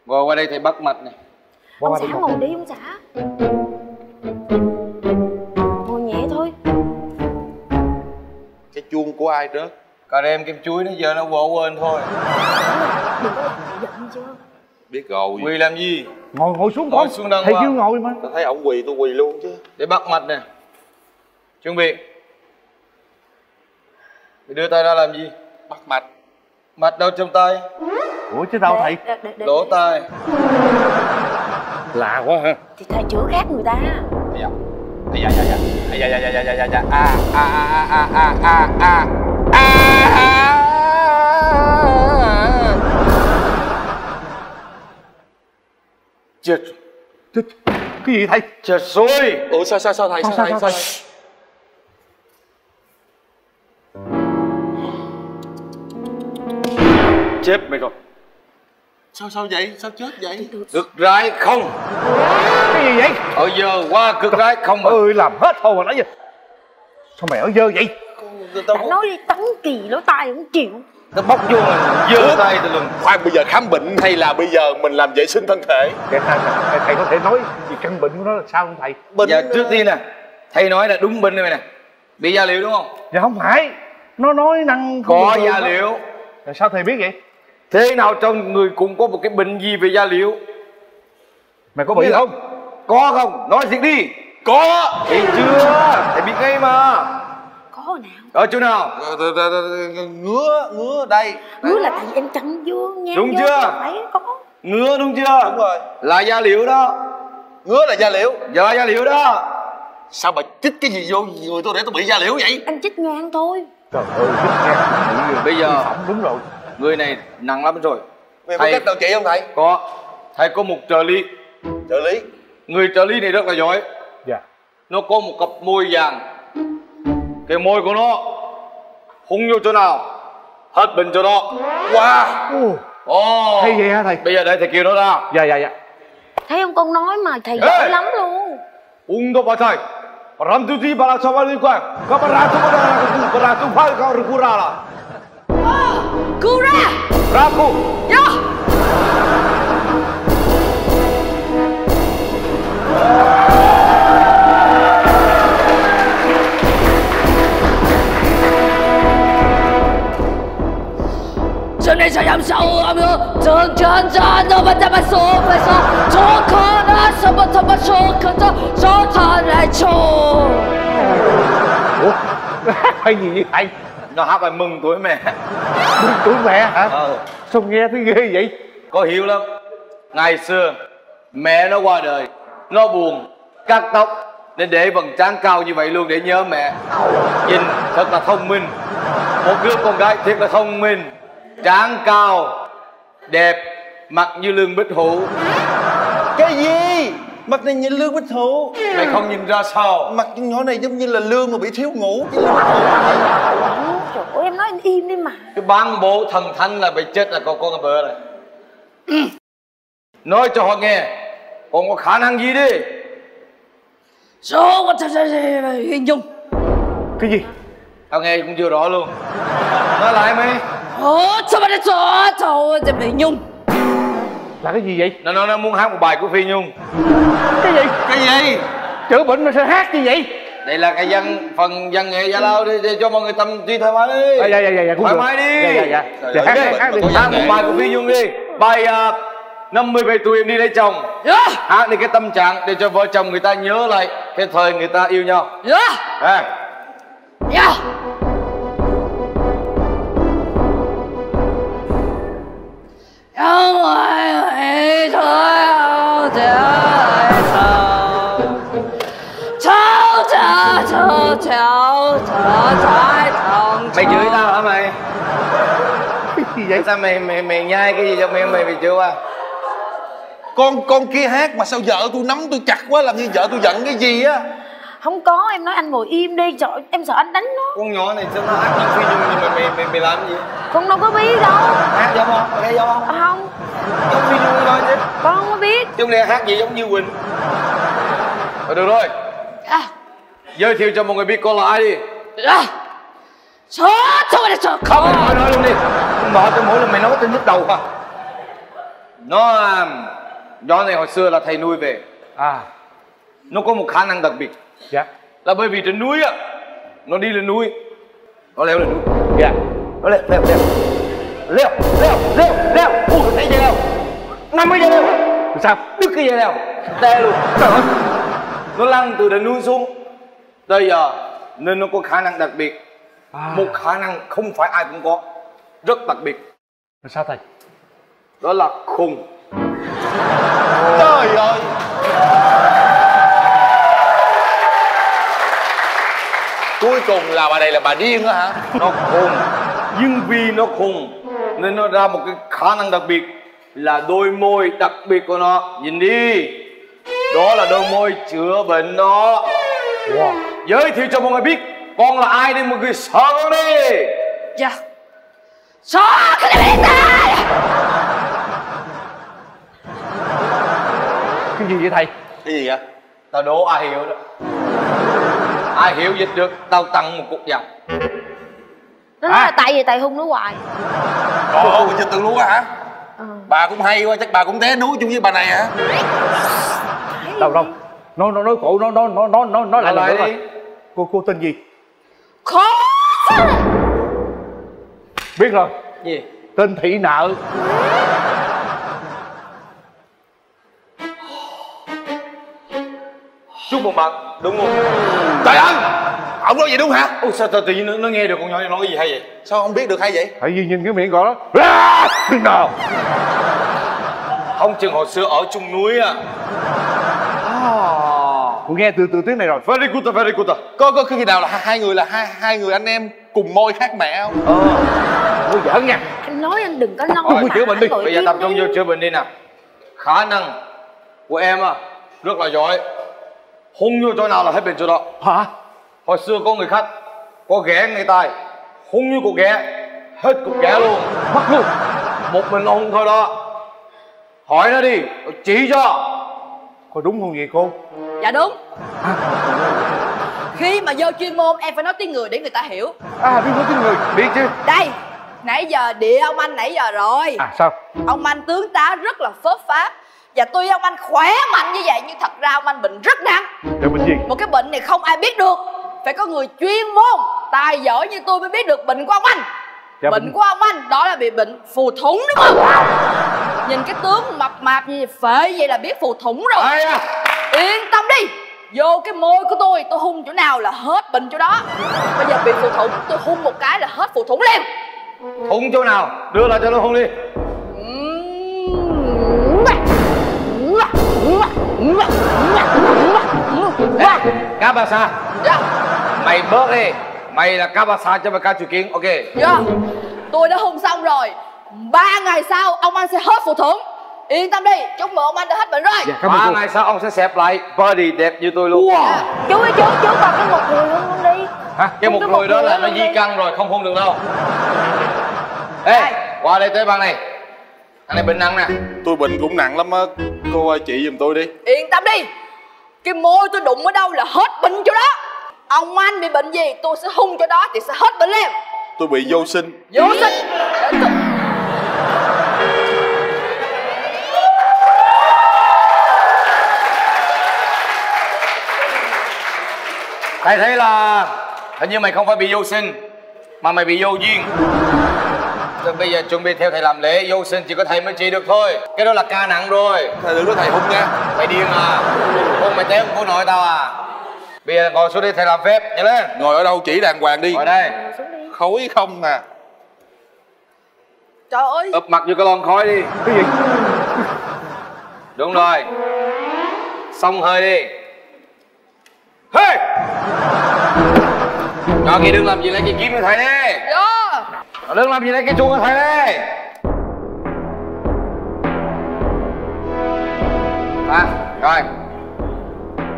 K: Rồi qua đây thầy bắt mạch này
J: ông xã ngồi đi. ông xã. Ngồi nhẹ thôi.
I: Cái chuông của ai đó?
K: Cà rem kem chuối nó giờ nó quộ quên thôi.
J: Đừng có làm giận chưa
I: biết rồi.
K: Quỳ làm gì?
H: Ngồi ngồi xuống
K: Ngồi
H: con
K: xuống đàng
H: thầy kêu ngồi mà.
I: Tôi thấy ông quỳ tôi quỳ luôn chứ.
K: Để bắt mạch nè. Chuẩn bị. Mày đưa tay ra làm gì?
I: Bắt mạch.
K: Mạch đâu trong tay?
H: Ủa chứ đâu thầy
J: để, để, để,
K: lỗ tai
H: lạ quá ha.
J: Thì thầy chữa khác người ta.
I: Dạ. Dạ dạ dạ. Dạ dạ dạ dạ dạ dạ. À à à à à à à à.
K: Chết.
H: Chết. Cái gì thầy?
K: Chết rồi.
I: Ủa sao sao sao thầy sao,
H: Sao,
I: thầy
H: sao,
I: sao,
H: sao?
K: chết mày rồi
I: sao sao vậy? Sao chết vậy?
K: Cực rái không?
H: Cái gì vậy?
K: Ở giờ qua cực rái không mà.
H: Ơi làm hết thôi mà nãy giờ sao mày ở dơ vậy?
J: Đã nói đi tấn kỳ lỗ tai cũng chịu.
K: Nó bóc vô mình giơ tay từ lưng
I: khoan bây giờ khám bệnh hay là bây giờ mình làm vệ sinh thân thể?
H: Thầy, thầy, thầy có thể nói gì căn bệnh của nó là sao không thầy?
I: Bệnh
K: giờ trước tiên nè. Thầy nói là đúng bệnh này nè. Bị da liễu đúng không?
H: Dạ không phải. Nó nói năng không
K: có da liễu.
H: Rồi sao thầy biết vậy
K: thế nào trong người cũng có một cái bệnh gì về da liễu?
H: Mày có bị không?
K: Có không? Nói thiệt đi.
I: Có.
K: Thấy chưa? Thầy biết ngay mà.
J: Có nào?
K: Ở chỗ nào?
I: Ngứa ngứa đây.
J: Ngứa là tại vì em cắn vô nha
K: Đúng chưa?
J: phải có.
K: Ngứa đúng chưa?
I: Đúng rồi.
K: Là da liễu đó.
I: Ngứa là da liễu.
K: Giờ là da liễu đó.
I: Sao mà chích cái gì vô người tôi để tôi bị da liễu vậy?
J: Anh chích ngang thôi.
H: Trời ơi thích nghe
K: bây giờ
H: đúng rồi
K: người này nặng lắm rồi.
I: Mày có cách nào trị không thầy?
K: có. Thầy có một trợ lý.
I: Trợ lý?
K: Người trợ lý này rất là giỏi.
H: Dạ.
K: Nó có một cặp môi vàng. Cái môi của nó hung vô chỗ nào hết bệnh chỗ đó.
I: Wow.
H: Ồ,
K: ồ.
H: Hay vậy hả thầy?
K: Bây giờ để thầy kêu nó ra.
H: Dạ dạ dạ.
J: Thấy không con nói mà thầy giỏi lắm luôn.
K: Untuk tu di bala sabar ni kwa ka baratu ko na ku baratu
D: Gura! Rabu! Ya! Seni sayam sağlamıyor. Can can can ama deme soğumasa. Çok ara sabah tama çok kötü. Çok ara
H: çok. 哎，你你哎。
K: nó hát bài mừng tuổi mẹ.
H: Mừng tuổi mẹ hả?
K: Ờ.
H: sao nghe thấy ghê vậy?
K: Có hiểu lắm. Ngày xưa mẹ nó qua đời. Nó buồn cắt tóc nên để bằng trán cao như vậy luôn để nhớ mẹ. Nhìn thật là thông minh. Một đứa con gái thiệt là thông minh. Trán cao đẹp mặc như lương bích hữu
I: cái gì? Mặt này nhìn lương bích thụ
K: mày không nhìn ra sao?
I: Mặt nhỏ này giống như là lương mà bị thiếu ngủ chứ lương
J: trời ơi em nói anh im đi mà.
K: Cái ban bộ thần thanh là bị chết là con con bờ này. Nói cho họ nghe còn có khả năng gì đi?
D: Số sự hình dung.
H: Cái gì?
K: Tao nghe cũng chưa rõ luôn. Nói lại mày.
D: Ồ, sao mà nó cho cho thì hình dung
H: là cái gì vậy?
K: Nó nói nó muốn hát một bài của phi nhung.
H: Cái gì?
K: Cái gì?
H: Chữa bệnh mà sao hát như vậy?
K: Đây là cái văn phần văn nghệ gia lao đi, đi cho mọi người tâm trí thoải mái đi.
H: À, dạ dạ dạ dạ cũng
K: thoải mái đi.
H: Dạ dạ dạ. Dạ hát
K: ok.
H: hát hát đi.
K: hát một bài của phi nhung đi. Bài uh, năm 17 tuổi em đi lấy chồng. Hát đi cái tâm trạng để cho vợ chồng người ta nhớ lại cái thời người ta yêu nhau. À.
J: Dạ
K: Mày chửi tao hả mày? Gì vậy? Sao mày mày mày nhai cái gì cho mày mày bị chửi à?
I: Con con kia hát mà sao vợ tôi nắm tôi chặt quá làm như vợ tôi giận cái gì á
J: không có em nói anh ngồi im đi sợ em sợ anh đánh nó.
K: Con nhỏ này sao nó ác nhân phi dung nhưng mà mày mày mày làm gì?
J: Con đâu có biết đâu.
K: Hát giống không? Nghe giống không?
J: Không.
K: Giống phi dung thôi chứ.
J: Con không có biết.
K: Trong này hát gì giống như quỳnh. Thôi được rồi.
C: À.
K: giới thiệu cho mọi người biết con là ai đi.
C: À. Sợ, sao mày sợ
K: không? Mày nói, luôn đi. Mở tôi mỗi lần mày nói tôi nhức đầu. Mà Nó à, Nhỏ này hồi xưa là thầy nuôi về.
H: À
K: nó có một khả năng đặc biệt.
H: Dạ.
K: Là bởi vì trên núi á nó đi lên núi nó leo lên núi.
H: Dạ.
K: Nó leo leo leo. Leo leo leo leo. Ui thấy dây leo. Năm cái dây leo.
H: Sao?
K: Đứt cái dây leo. Te luôn. Trời ơi. Nó lăn từ đỉnh núi xuống. Tới giờ nên nó có khả năng đặc biệt. Một khả năng không phải ai cũng có. Rất đặc biệt.
H: Sao thầy?
K: Đó là khùng.
I: Trời ơi cuối cùng là bà này là bà điên á hả?
K: Nó khùng. Nhưng vì nó khùng nên nó ra một cái khả năng đặc biệt là đôi môi đặc biệt của nó. Nhìn đi. Đó là đôi môi chữa bệnh nó wow. giới thiệu cho mọi người biết con là ai đi một người sợ con đi.
C: Dạ. Sợ cái này
H: cái gì vậy thầy?
I: Cái gì vậy?
K: Tao đố ai hiểu đó ai hiểu dịch được tao tặng một cục vàng.
J: Nó nói là tại vì tại hung nó hoài.
I: Ồ, mình tự luôn hả? Bà cũng hay quá, chắc bà cũng té núi chung với bà này hả?
H: đâu đâu? Nó nó nói cổ nó nó nó nó nó nói lại lần nữa
K: lại
H: coi. Cô cô tên gì?
C: Khó
H: biết rồi.
K: Gì?
H: Tên thị nợ
K: chúc một bạn đúng không
I: Trời ơi! Ông nói vậy đúng hả?
K: Ủa sao tự nhiên nó, nó nghe được con nhỏ này nói cái gì hay vậy?
I: Sao không biết được hay vậy?
H: tại vì nhìn cái miệng gọi đó. Nào.
K: Ông chừng hồi xưa ở chung núi à.
H: Cô nghe từ từ tiếng này rồi.
K: Very good very good.
I: Có có khi nào là hai, người là hai hai người anh em cùng môi khác mẹ không?
H: cô giỡn nha.
J: Anh nói anh đừng có nói
H: Ôi,
J: mà
H: chữa bệnh đi.
K: bây giờ tập trung vô chữa bệnh đi nè. Khả năng của em à rất là giỏi hung vô chỗ nào là hết bệnh chỗ đó.
H: Hả?
K: Hồi xưa có người khách có ghẻ ngay tay. Hung như cục ghẻ hết cục ghẻ luôn.
H: Mất luôn.
K: Một mình ông thôi đó. Hỏi nó đi chỉ cho.
H: Có đúng không vậy cô?
L: Dạ đúng. Khi mà vô chuyên môn em phải nói tiếng người để người ta hiểu.
H: À biết nói tiếng người. Biết chứ.
L: Đây Nãy giờ địa ông anh nãy giờ rồi.
H: À sao?
L: Ông anh tướng tá rất là phớt pháp Và tuy ông anh khỏe mạnh như vậy Nhưng thật ra ông anh bệnh rất nặng.
H: Để bệnh gì?
L: Một cái bệnh này không ai biết được. Phải có người chuyên môn Tài giỏi như tôi mới biết được bệnh của ông anh.
H: Dạ,
L: Bệnh
H: bệnh-
L: của ông anh đó là bị bệnh phù thủng đúng không? Nhìn cái tướng mập mạp như phệ vậy là biết phù thủng rồi.
K: À
L: Yên tâm đi. Vô cái môi của tôi Tôi hung chỗ nào là hết bệnh chỗ đó. Bây giờ bị phù thủng Tôi hung một cái là hết phù thủng liền.
K: Hung chỗ nào? Đưa lại cho nó hung đi cá ba sa
L: Dạ.
K: Mày bớt đi. Mày là cá ba sa chứ mày cá chữ kiến. Ok.
L: Dạ. Tôi đã hung xong rồi. Ba ngày sau ông anh sẽ hết phù thủng. Yên tâm đi Chúc mừng ông anh đã hết bệnh rồi.
H: Ơn
K: ba
H: cô.
K: ngày sau ông sẽ xẹp lại body đẹp như tôi luôn.
J: Chú ơi chú chú còn cái một người hung luôn đi.
K: Hả? Cái một người đó là nó di căn rồi không hung được đâu. Ê qua đây tới bàn này thằng này bệnh nặng nè.
I: Tôi bệnh cũng nặng lắm á. Cô ơi chị giùm tôi đi.
L: Yên tâm đi. Cái môi tôi đụng ở đâu là hết bệnh chỗ đó. Ông anh bị bệnh gì tôi sẽ hung chỗ đó thì sẽ hết bệnh liền.
I: Tôi bị vô sinh.
L: Vô sinh.
K: Thầy thấy là hình như mày không phải bị vô sinh mà mày bị vô duyên Rồi bây giờ chuẩn bị theo thầy làm lễ Vô sinh chỉ có thầy mới trị được thôi. Cái đó là ca nặng rồi.
I: Thầy đừng có thầy hung nha.
K: Mày điên à. Hung mày té cô nội tao à. Bây giờ ngồi xuống đi thầy làm phép. Nhanh lên.
I: Ngồi ở đâu chỉ đàng hoàng đi.
K: Ngồi đây.
I: Khối không à
J: Trời ơi.
K: Ấp mặt vô cái lon khói đi. Cái gì? Đúng rồi. Xong hơi đi. Hey! Nhỏ kia đừng làm gì lấy cái kiếm của thầy đi.
J: Vô
K: đừng làm gì lấy cái chuông của thầy đi à rồi.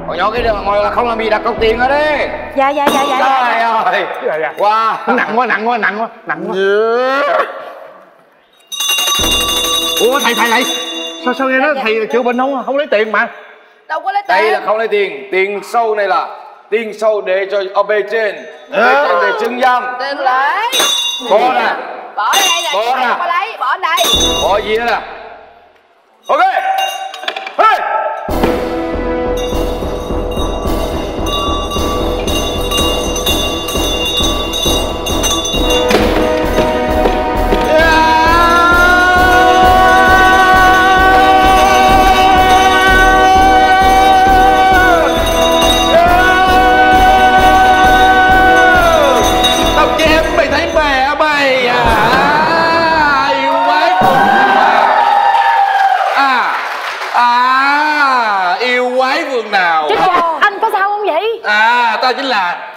K: Còn nhỏ kia đừng ngồi là không làm gì đặt cọc tiền ở đi.
J: Dạ dạ dạ dạ
K: trời ơi. Wow
H: nặng quá nặng quá nặng quá nặng quá. Ủa thầy thầy thầy sao sao nghe nói thầy chữa bệnh không không lấy tiền mà.
J: Đâu có lấy
K: đây
J: tiền.
K: là không lấy tiền. Tiền sâu này là tiền sâu để cho ở bề trên. Bề trên để chứng giam.
J: Tiền lấy
K: có nè
J: Bỏ đây này
K: Bỏ
J: lấy. Bỏ đây.
K: Có gì nữa nè ok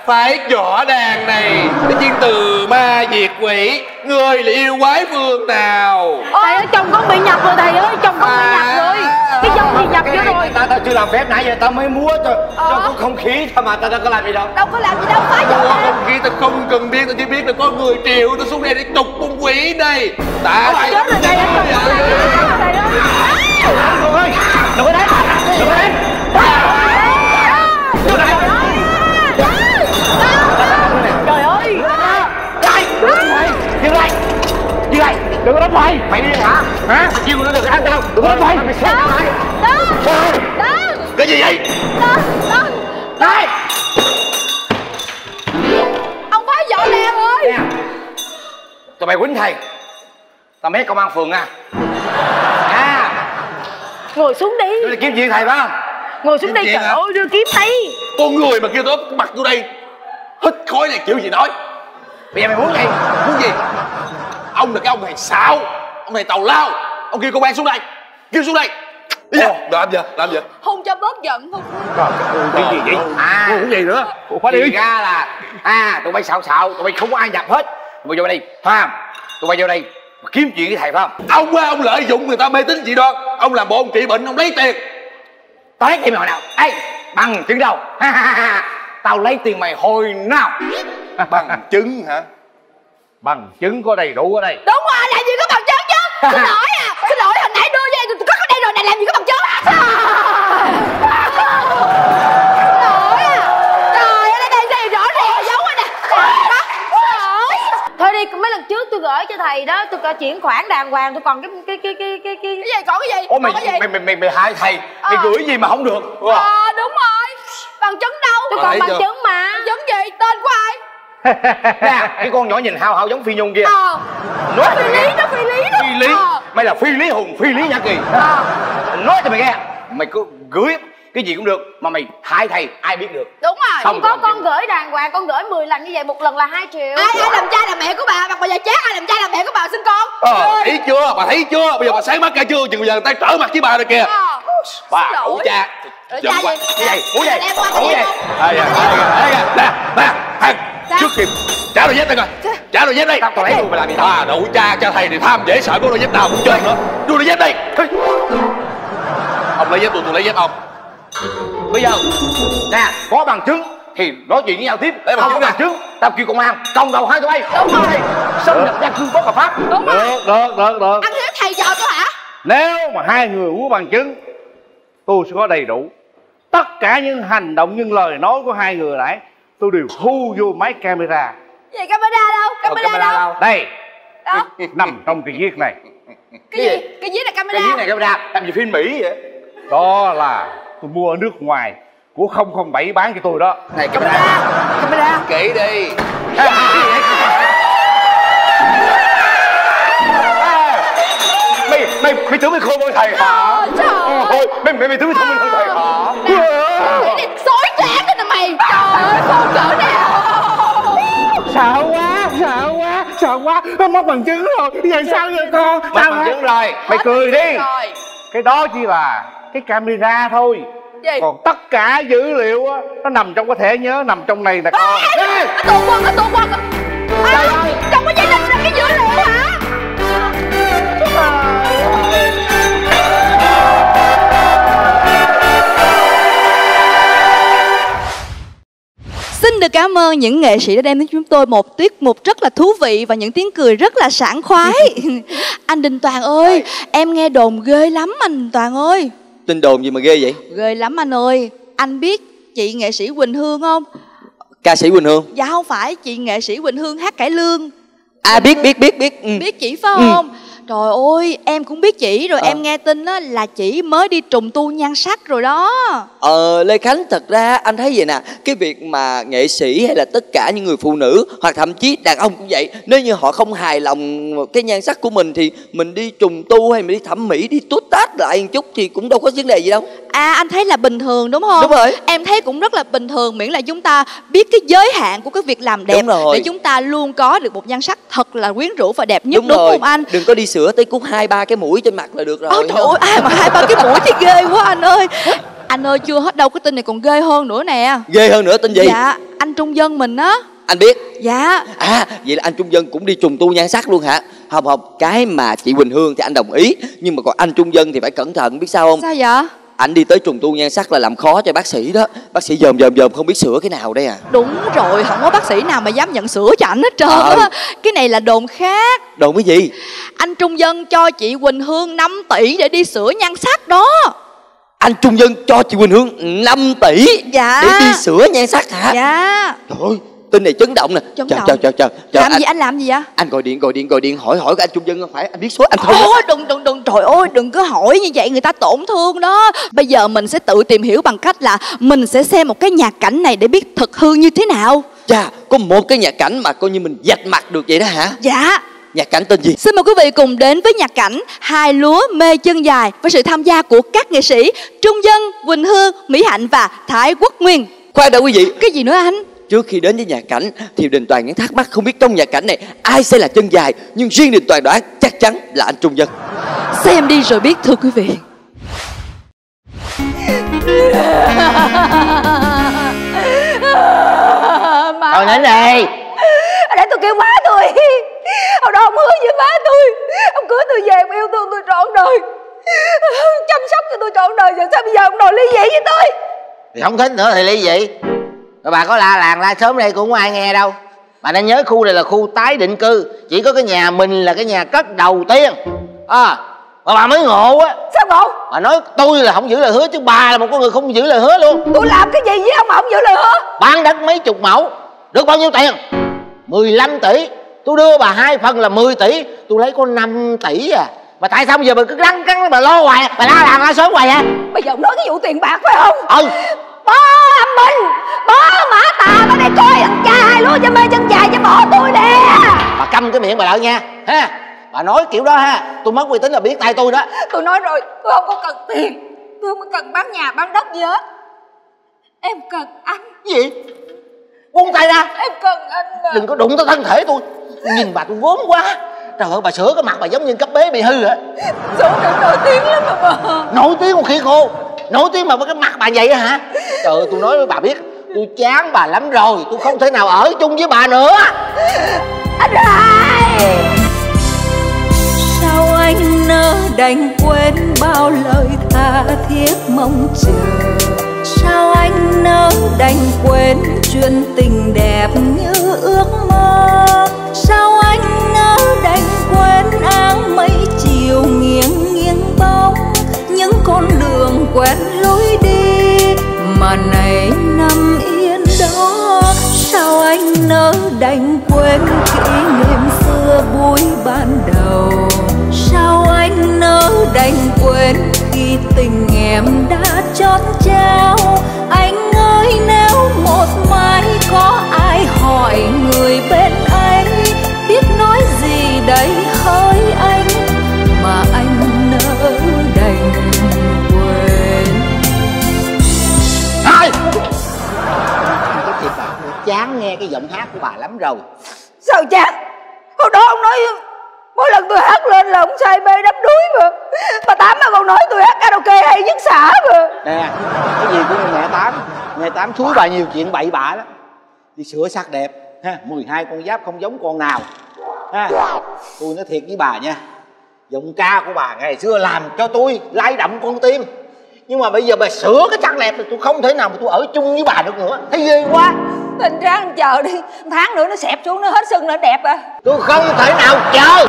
I: phái võ đàn này. Cái chuyên từ ma diệt quỷ. Ngươi là yêu quái vương nào?
J: Thầy ơi chồng con bị nhập rồi thầy ơi. Chồng con bị nhập rồi. Cái dông bị nhập vô rồi.
K: tao tao chưa làm phép nãy giờ tao mới múa cho cho có không khí thôi mà tao đâu có làm gì đâu.
J: Đâu có làm gì đâu phá
I: Mua
J: võ đàn.
I: không khí tao không cần biết Tao chỉ biết là có người triệu Tao xuống đây để trục con quỷ đây. Tạ
J: Ôi, chết rồi thầy ơi
H: đừng có đánh mày
K: mày đi hả?
H: Hả?
K: Chiêu nó được ăn đâu
H: đừng có đánh mày
K: mày xem lại
I: Cái gì vậy
H: đây
J: Ông phá võ đàn ơi
K: nè tụi mày quýnh thầy. Tao mấy công an phường à. À
J: Ngồi xuống đi.
K: Tôi là kiếm chuyện thầy phải không?
J: Ngồi xuống
I: Kiếm
J: đi
I: chuyện
J: trời
I: hả?
J: ơi đưa kiếm đi.
I: Con người mà kêu tao mặt vô đây Hít khói này kiểu gì nói.
K: Bây giờ mày muốn gì?
I: Muốn gì Ông là cái ông này xạo Ông này tàu lao. Ông kêu công an xuống đây Kêu xuống đây. Bây giờ Làm gì Làm gì
L: Hùng cho bớt giận Hùng
H: cái gì vậy?
K: À
H: cái gì nữa? Ủa, khóa đi.
K: ra là à tụi bay xạo xạo tụi bay không có ai nhập hết. Tụi bay vô đây phải không tụi bay vô đây mà kiếm chuyện với thầy phải không?
I: Ông á ông lợi dụng người ta mê tín dị đoan. Ông làm bộ ông trị bệnh ông lấy tiền.
K: Tao lấy tiền mày hồi nào? Ê bằng chứng đâu? Ha, ha, ha, ha. tao lấy tiền mày hồi nào?
I: Bằng chứng hả
H: bằng chứng có đầy đủ ở đây.
L: Đúng rồi làm gì có bằng chứng chứ? Xin lỗi à Xin lỗi hồi nãy đưa cho tôi có ở đây rồi này làm gì có bằng chứng? Xin lỗi à Trời ơi đây đây rõ ràng giấu rồi nè.
J: Thôi đi mấy lần trước tôi gửi cho thầy đó Tôi có chuyển khoản đàng hoàng Tôi còn cái cái cái cái cái cái
L: Cái gì còn cái gì?
K: Ủa mày
L: Còn cái gì?
K: mày mày mày, mày hại thầy mày
L: Ờ.
K: gửi gì mà không được
L: Ờ đúng rồi. Bằng chứng đâu?
J: Tôi
I: Ờ,
J: còn
I: thấy
J: bằng
I: chưa?
J: chứng mà.
L: Bằng chứng gì? Tên của ai
K: nè cái con nhỏ nhìn hao hao giống phi nhung kia.
L: Ờ.
K: Nói
L: Phi lý
K: nghe
L: nó phi lý đó.
K: Phi lý.
L: Ờ.
K: mày là phi lý hùng phi lý nhã kỳ.
L: Ờ.
K: Nói cho mày nghe mày cứ gửi cái gì cũng được mà mày hại thầy ai biết được.
L: Đúng rồi
K: Không
J: có con gửi đàng hoàng Con gửi 10 lần như vậy Một lần là 2 triệu.
L: Ai ai làm cha làm mẹ của bà? Bà già chết ai làm cha làm mẹ của bà sinh con?
I: Ờ, thấy chưa, bà thấy chưa, bây giờ bà sáng mắt ra chưa, chừng bây giờ người ta trở mặt với bà rồi kìa.
L: Ờ.
I: Bà, ủ cha. Giận
L: cha gì?
K: cái gì? Muốn gì muốn gì
I: nè, nè, thằng,
L: Sao?
I: trước kịp, trả đôi dép đây coi. Trả đôi dép đây.
K: Tao tao lấy luôn mày làm gì
I: À, đủ cha cho thầy thì tham dễ sợ có đôi dép nào cũng chơi nữa. Đưa đôi dép đây. Ông lấy dép tôi, tôi lấy dép ông.
K: Bây giờ nè có bằng chứng thì nói chuyện với nhau tiếp.
I: Lấy bằng
K: không
I: chứng
K: có bằng chứng tao kêu công an công đầu hai tụi bay.
L: Đúng rồi.
K: xâm nhập gia cư bất hợp pháp.
L: Đúng rồi.
H: Được được được được.
L: Anh hiếu thầy trò tôi hả?
H: Nếu mà hai người muốn bằng chứng tôi sẽ có đầy đủ. Tất cả những hành động những lời nói của hai người nãy tôi đều thu vô máy camera.
L: Gì camera đâu? Camera, đâu?
H: đây.
L: Đâu
H: nằm trong cái viết này.
L: Cái gì? Cái dưới là camera.
K: Cái giếng này camera. Làm gì phim mỹ vậy?
H: Đó là tôi mua ở nước ngoài của 007 bán cho tôi đó.
K: Này camera. Camera.
I: Kỹ đi.
K: Mày mày tưởng mày khôn hơn thầy hả?
D: Trời
K: Ờ, thôi mày mày mày tưởng mày thông minh hơn thầy hả
D: Cái này xối tráng cái nè mày Trời ơi khôn cỡ nào
H: sợ quá sợ quá sợ quá. Nó mất bằng chứng rồi. Giờ sao vậy con
K: mất
H: Sao
K: bằng
H: hả?
K: chứng rồi.
H: Mày cười đi.
D: Rồi.
H: Cái đó chỉ là cái camera thôi.
D: Gì?
H: còn tất cả dữ liệu á nó nằm trong cái thẻ nhớ nằm trong này nè con. Ê!
D: Tụ quân á tụ quân á à, Trong cái gia đình là cái dữ liệu hả được cảm ơn những nghệ sĩ đã đem đến chúng tôi một tiết mục rất là thú vị và những tiếng cười rất là sảng khoái. anh Đình Toàn ơi, em nghe đồn ghê lắm anh Toàn ơi.
E: tin đồn gì mà ghê vậy
D: Ghê lắm anh ơi. Anh biết chị nghệ sĩ Quỳnh Hương không?
E: ca sĩ quỳnh hương
D: Dạ không phải chị nghệ sĩ Quỳnh Hương hát cải lương.
E: à biết biết biết biết ừ.
D: Biết chị phải
E: Ừ.
D: Trời ơi, em cũng biết chị rồi
E: Ờ.
D: em nghe tin á là chị mới đi trùng tu nhan sắc rồi đó.
E: Ờ, Lê Khánh thật ra anh thấy vậy nè Cái việc mà nghệ sĩ hay là tất cả những người phụ nữ Hoặc thậm chí đàn ông cũng vậy Nếu như họ không hài lòng cái nhan sắc của mình Thì mình đi trùng tu hay mình đi thẩm mỹ Đi tút tát lại một chút thì cũng đâu có vấn đề gì đâu
D: À anh thấy là bình thường đúng không?
E: Đúng rồi.
D: Em thấy cũng rất là bình thường miễn là chúng ta biết cái giới hạn của cái việc làm đẹp
E: Đúng
D: để chúng ta luôn có được một nhan sắc thật là quyến rũ và đẹp nhất đúng,
E: rồi
D: không anh?
E: Đừng có đi sửa tới cút hai ba cái mũi trên mặt là được rồi
D: Ôi trời ơi, ai mà hai ba cái mũi thì ghê quá anh ơi. Anh ơi chưa hết đâu cái tin này còn ghê hơn nữa nè.
E: Ghê hơn nữa tin gì
D: Dạ, anh Trung Dân mình á.
E: Anh biết
D: Dạ.
E: À vậy là anh Trung Dân cũng đi trùng tu nhan sắc luôn hả Không không Cái mà chị Quỳnh Hương thì anh đồng ý Nhưng mà còn anh Trung Dân thì phải cẩn thận biết sao không
D: Sao vậy?
E: Anh đi tới trùng tu nhan sắc là làm khó cho bác sĩ đó Bác sĩ dòm dòm dòm không biết sửa cái nào đây à
D: Đúng rồi, không có bác sĩ nào mà dám nhận sữa cho ảnh hết trơn
E: Ờ.
D: á. Cái này là đồn khác.
E: Đồn cái gì
D: Anh Trung Dân cho chị Quỳnh Hương 5 tỷ để đi sửa nhan sắc đó.
E: Anh Trung Dân cho chị Quỳnh Hương 5 tỷ
D: Dạ.
E: Để đi sửa nhan sắc hả
D: Dạ.
E: Trời ơi tin này chấn động nè.
D: Chấn
E: chờ,
D: động.
E: chờ chờ chờ. Chờ
D: làm
E: anh,
D: gì anh làm gì vậy?
E: anh gọi điện gọi điện gọi điện hỏi hỏi cái anh Trung Dân không phải anh biết số anh không
D: Ôi đừng đừng đừng trời ơi đừng có hỏi như vậy người ta tổn thương đó. Bây giờ mình sẽ tự tìm hiểu bằng cách là Mình sẽ xem một cái nhạc cảnh này để biết thực hư như thế nào.
E: Chà có một cái nhạc cảnh mà coi như mình dạch mặt được vậy đó hả?
D: Dạ.
E: Nhạc cảnh tên gì?
D: Xin mời quý vị cùng đến với nhạc cảnh Hai lúa mê chân dài Với sự tham gia của các nghệ sĩ Trung Dân, Quỳnh Hương, Mỹ Hạnh và Thái Quốc Nguyên.
E: Khoan đã quý vị.
D: Cái gì nữa anh?
E: Trước khi đến với nhạc cảnh thì Đình Toàn những thắc mắc không biết trong nhạc cảnh này ai sẽ là chân dài nhưng riêng Đình Toàn đoán chắc chắn là anh Trung Dân.
D: Xem đi rồi biết thưa quý vị.
M: Mà... Thôi nín đi.
L: Để tôi kêu má tôi. Hồi đó ông hứa với má tôi. Ông cưới tôi về ông yêu thương tôi trọn đời. Chăm sóc cho tôi trọn đời. Giờ sao bây giờ ông đòi ly dị với tôi?
M: Thì không thích nữa thì ly dị Rồi bà có la làng la sớm đây cũng không ai nghe đâu. Bà nên nhớ khu này là khu tái định cư. Chỉ có cái nhà mình là cái nhà cất đầu tiên. À, Mà bà mới ngộ á.
L: Sao ngộ?
M: Bà nói tôi là không giữ lời hứa Chứ bà là một con người không giữ lời hứa luôn.
L: Tôi làm cái gì với ông mà ông giữ lời hứa?
M: Bán đất mấy chục mẫu Được bao nhiêu tiền? 15 tỷ. Tôi đưa bà hai phần là 10 tỷ. Tôi lấy có 5 tỷ à. Mà tại sao bây giờ bà cứ lăn cắn bà lo hoài Bà la làng la sớm hoài hả
L: bây giờ ông nói cái vụ tiền bạc phải không?
M: Ừ
L: bó âm minh bó mã tà ở đây coi thằng cha hai lúa cho mê chân dài cho bỏ tôi nè.
M: Bà câm cái miệng bà lại nha. Ha Bà nói kiểu đó ha. Tôi mất uy tín là biết tay tôi đó.
L: Tôi nói rồi tôi không có cần tiền. Tôi không có cần bán nhà bán đất gì hết. Em cần anh.
M: Gì? Buông tay ra.
L: Em cần anh mà
M: Đừng có đụng tới thân thể tôi. Nhìn bà tôi gốm quá. Trời ơi bà sửa cái mặt bà giống như cấp bế bị hư hả
L: số nổi tiếng lắm mà bà.
M: Nổi tiếng một khi khô Nổi tiếng mà cái mặt bà vậy á hả? Trời ơi tôi nói với bà biết Tôi chán bà lắm rồi Tôi không thể nào ở chung với bà nữa.
L: Anh hai!
C: Sao anh nỡ đành quên bao lời tha thiết mong chờ? Sao anh nỡ đành quên chuyện tình đẹp như ước mơ? Sao anh nỡ đành quên áng mây chiều nghiêng nghiêng bóng? Những con đường quen lối đi, mà này nằm yên đó. Sao anh nỡ đành quên kỷ niệm xưa buổi ban đầu? Sao anh nỡ đành quên khi tình em đã chót trao? Anh ơi, nếu một mai có ai hỏi người bên anh, biết nói gì đây? rồi
M: chán nghe cái giọng hát của bà lắm rồi.
L: Sao chán? Hồi đó ông nói Mỗi lần tôi hát lên là ông say mê đắm đuối mà. Bà Tám mà còn nói tôi hát karaoke hay nhất xã mà.
M: Nè Cái gì của mẹ Tám? Mẹ Tám thúi bà nhiều chuyện bậy bạ lắm. Đi sửa sắc đẹp ha 12 con giáp không giống con nào. Ha Tôi nói thiệt với bà nha Giọng ca của bà ngày xưa làm cho tôi lay động con tim nhưng mà bây giờ bà sửa cái sắc đẹp thì tôi không thể nào mà tôi ở chung với bà được nữa. Thấy ghê quá.
L: Tình ráng chờ đi Tháng nữa nó xẹp xuống nó hết sưng nó đẹp à.
M: Tôi không thể nào chờ.